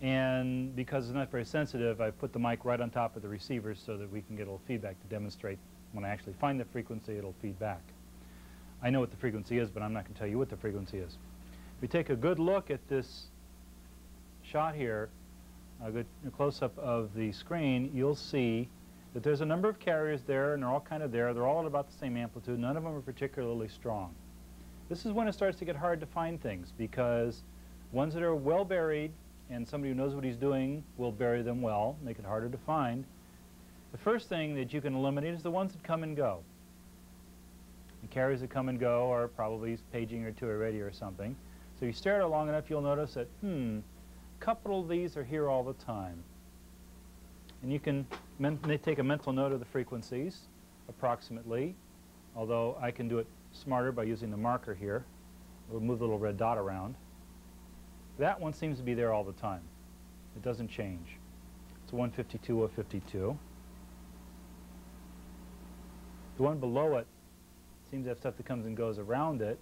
And because it's not very sensitive, I put the mic right on top of the receiver so that we can get a little feedback to demonstrate when I actually find the frequency, it'll feed back. I know what the frequency is, but I'm not going to tell you what the frequency is. If we take a good look at this shot here, a good close-up of the screen, you'll see that there's a number of carriers there, and they're all kind of there. They're all at about the same amplitude. None of them are particularly strong. This is when it starts to get hard to find things, because ones that are well buried and somebody who knows what he's doing will bury them well, make it harder to find. The first thing that you can eliminate is the ones that come and go. The carriers that come and go are probably paging or two-way radio or something. So you stare at it long enough, you'll notice that, hmm, a couple of these are here all the time. And you can take a mental note of the frequencies, approximately, although I can do it smarter by using the marker here. We'll move the little red dot around. That one seems to be there all the time. It doesn't change. It's 152 or 52. The one below it seems to have stuff that comes and goes around it.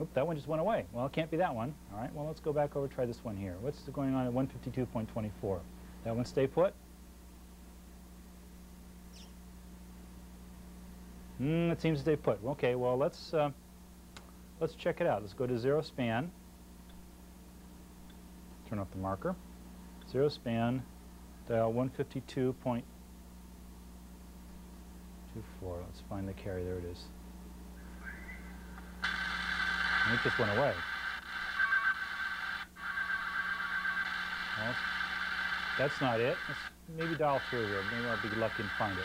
Oop, that one just went away. Well, it can't be that one. All right, well, let's go back over try this one here. What's going on at 152.24? That one stay put? Hmm, it seems to stay put. Okay, well, let's uh, Let's check it out. Let's go to zero span. Turn off the marker. Zero span, dial 152.24. Let's find the carrier. There it is. And it just went away. Well, that's not it. Let's maybe dial through here. Maybe I'll be lucky and find it.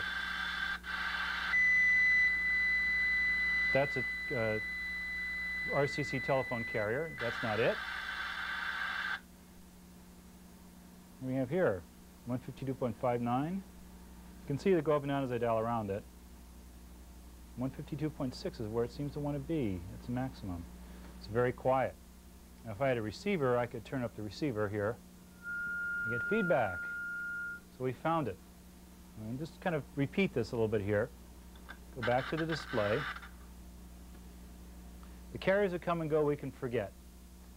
That's a uh, RCC telephone carrier. That's not it. we have here 152.59. You can see it go up and down as I dial around it. 152.6 is where it seems to want to be. It's maximum. It's very quiet. Now, if I had a receiver, I could turn up the receiver here and get feedback. So we found it. And just kind of repeat this a little bit here. Go back to the display. The carriers that come and go we can forget.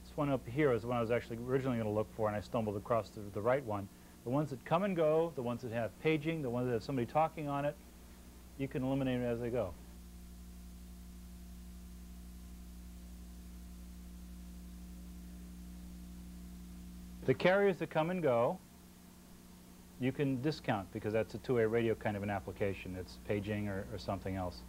This one up here is the one I was actually originally going to look for, and I stumbled across the, the right one. The ones that come and go, the ones that have paging, the ones that have somebody talking on it, you can eliminate them as they go. The carriers that come and go, you can discount because that's a two-way radio kind of an application. It's paging or, or something else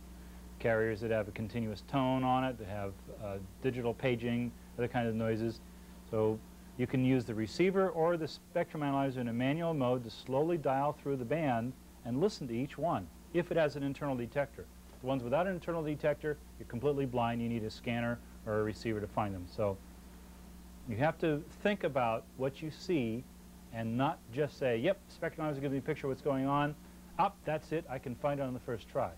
carriers that have a continuous tone on it, that have uh, digital paging, other kinds of noises. So you can use the receiver or the spectrum analyzer in a manual mode to slowly dial through the band and listen to each one, if it has an internal detector. The ones without an internal detector, you're completely blind. You need a scanner or a receiver to find them. So you have to think about what you see and not just say, yep, spectrum analyzer gives me a picture of what's going on. up, that's it, I can find it on the first try.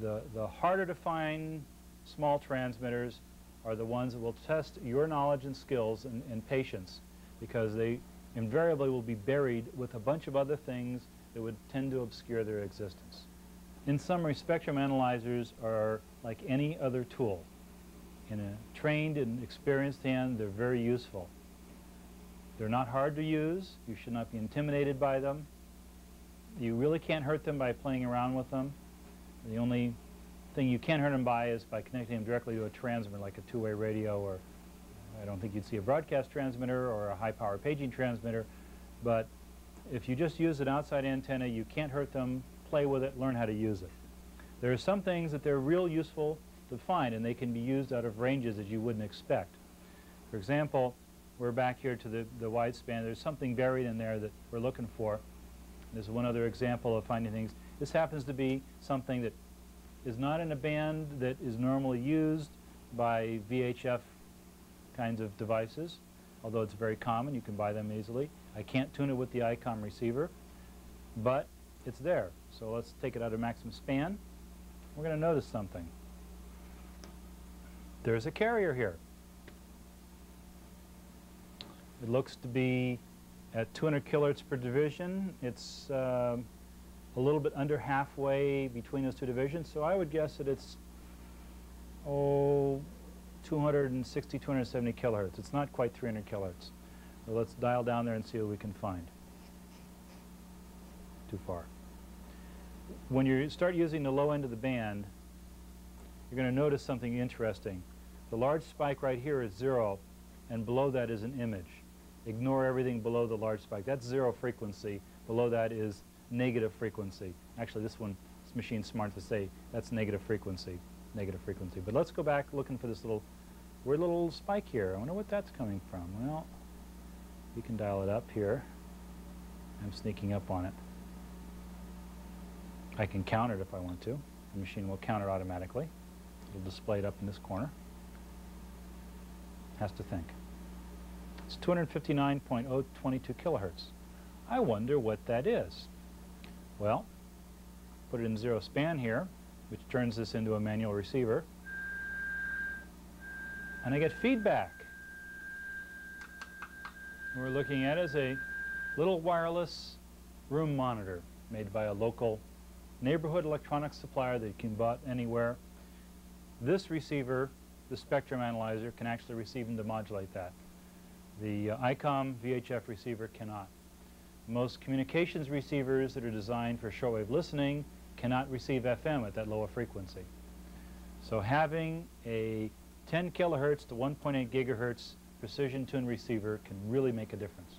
The, the harder to find small transmitters are the ones that will test your knowledge and skills and, and patience because they invariably will be buried with a bunch of other things that would tend to obscure their existence. In summary, spectrum analyzers are like any other tool. In a trained and experienced hand, they're very useful. They're not hard to use. You should not be intimidated by them. You really can't hurt them by playing around with them. The only thing you can hurt them by is by connecting them directly to a transmitter like a two-way radio or I don't think you'd see a broadcast transmitter or a high-power paging transmitter. But if you just use an outside antenna, you can't hurt them. Play with it, learn how to use it. There are some things that they're real useful to find, and they can be used out of ranges that you wouldn't expect. For example, we're back here to the, the wide span. There's something buried in there that we're looking for. There's one other example of finding things. This happens to be something that is not in a band that is normally used by VHF kinds of devices, although it's very common. You can buy them easily. I can't tune it with the ICOM receiver, but it's there. So let's take it out of maximum span. We're going to notice something. There's a carrier here. It looks to be at 200 kilohertz per division. It's uh, a little bit under halfway between those two divisions, so I would guess that it's, oh, 260, 270 kilohertz. It's not quite 300 kilohertz. So let's dial down there and see what we can find. Too far. When you start using the low end of the band, you're going to notice something interesting. The large spike right here is zero, and below that is an image. Ignore everything below the large spike. That's zero frequency. Below that is negative frequency. Actually, this one, this machine's smart to say that's negative frequency, negative frequency. But let's go back looking for this little weird little spike here. I wonder what that's coming from. Well, we can dial it up here. I'm sneaking up on it. I can count it if I want to. The machine will count it automatically. It'll display it up in this corner. Has to think. It's 259.022 kilohertz. I wonder what that is. Well, put it in zero span here, which turns this into a manual receiver. And I get feedback. What we're looking at is a little wireless room monitor made by a local neighborhood electronics supplier that you can buy anywhere. This receiver, the spectrum analyzer, can actually receive and demodulate that. The uh, ICOM VHF receiver cannot. Most communications receivers that are designed for shortwave listening cannot receive FM at that lower frequency. So having a 10 kilohertz to 1.8 gigahertz precision tuned receiver can really make a difference.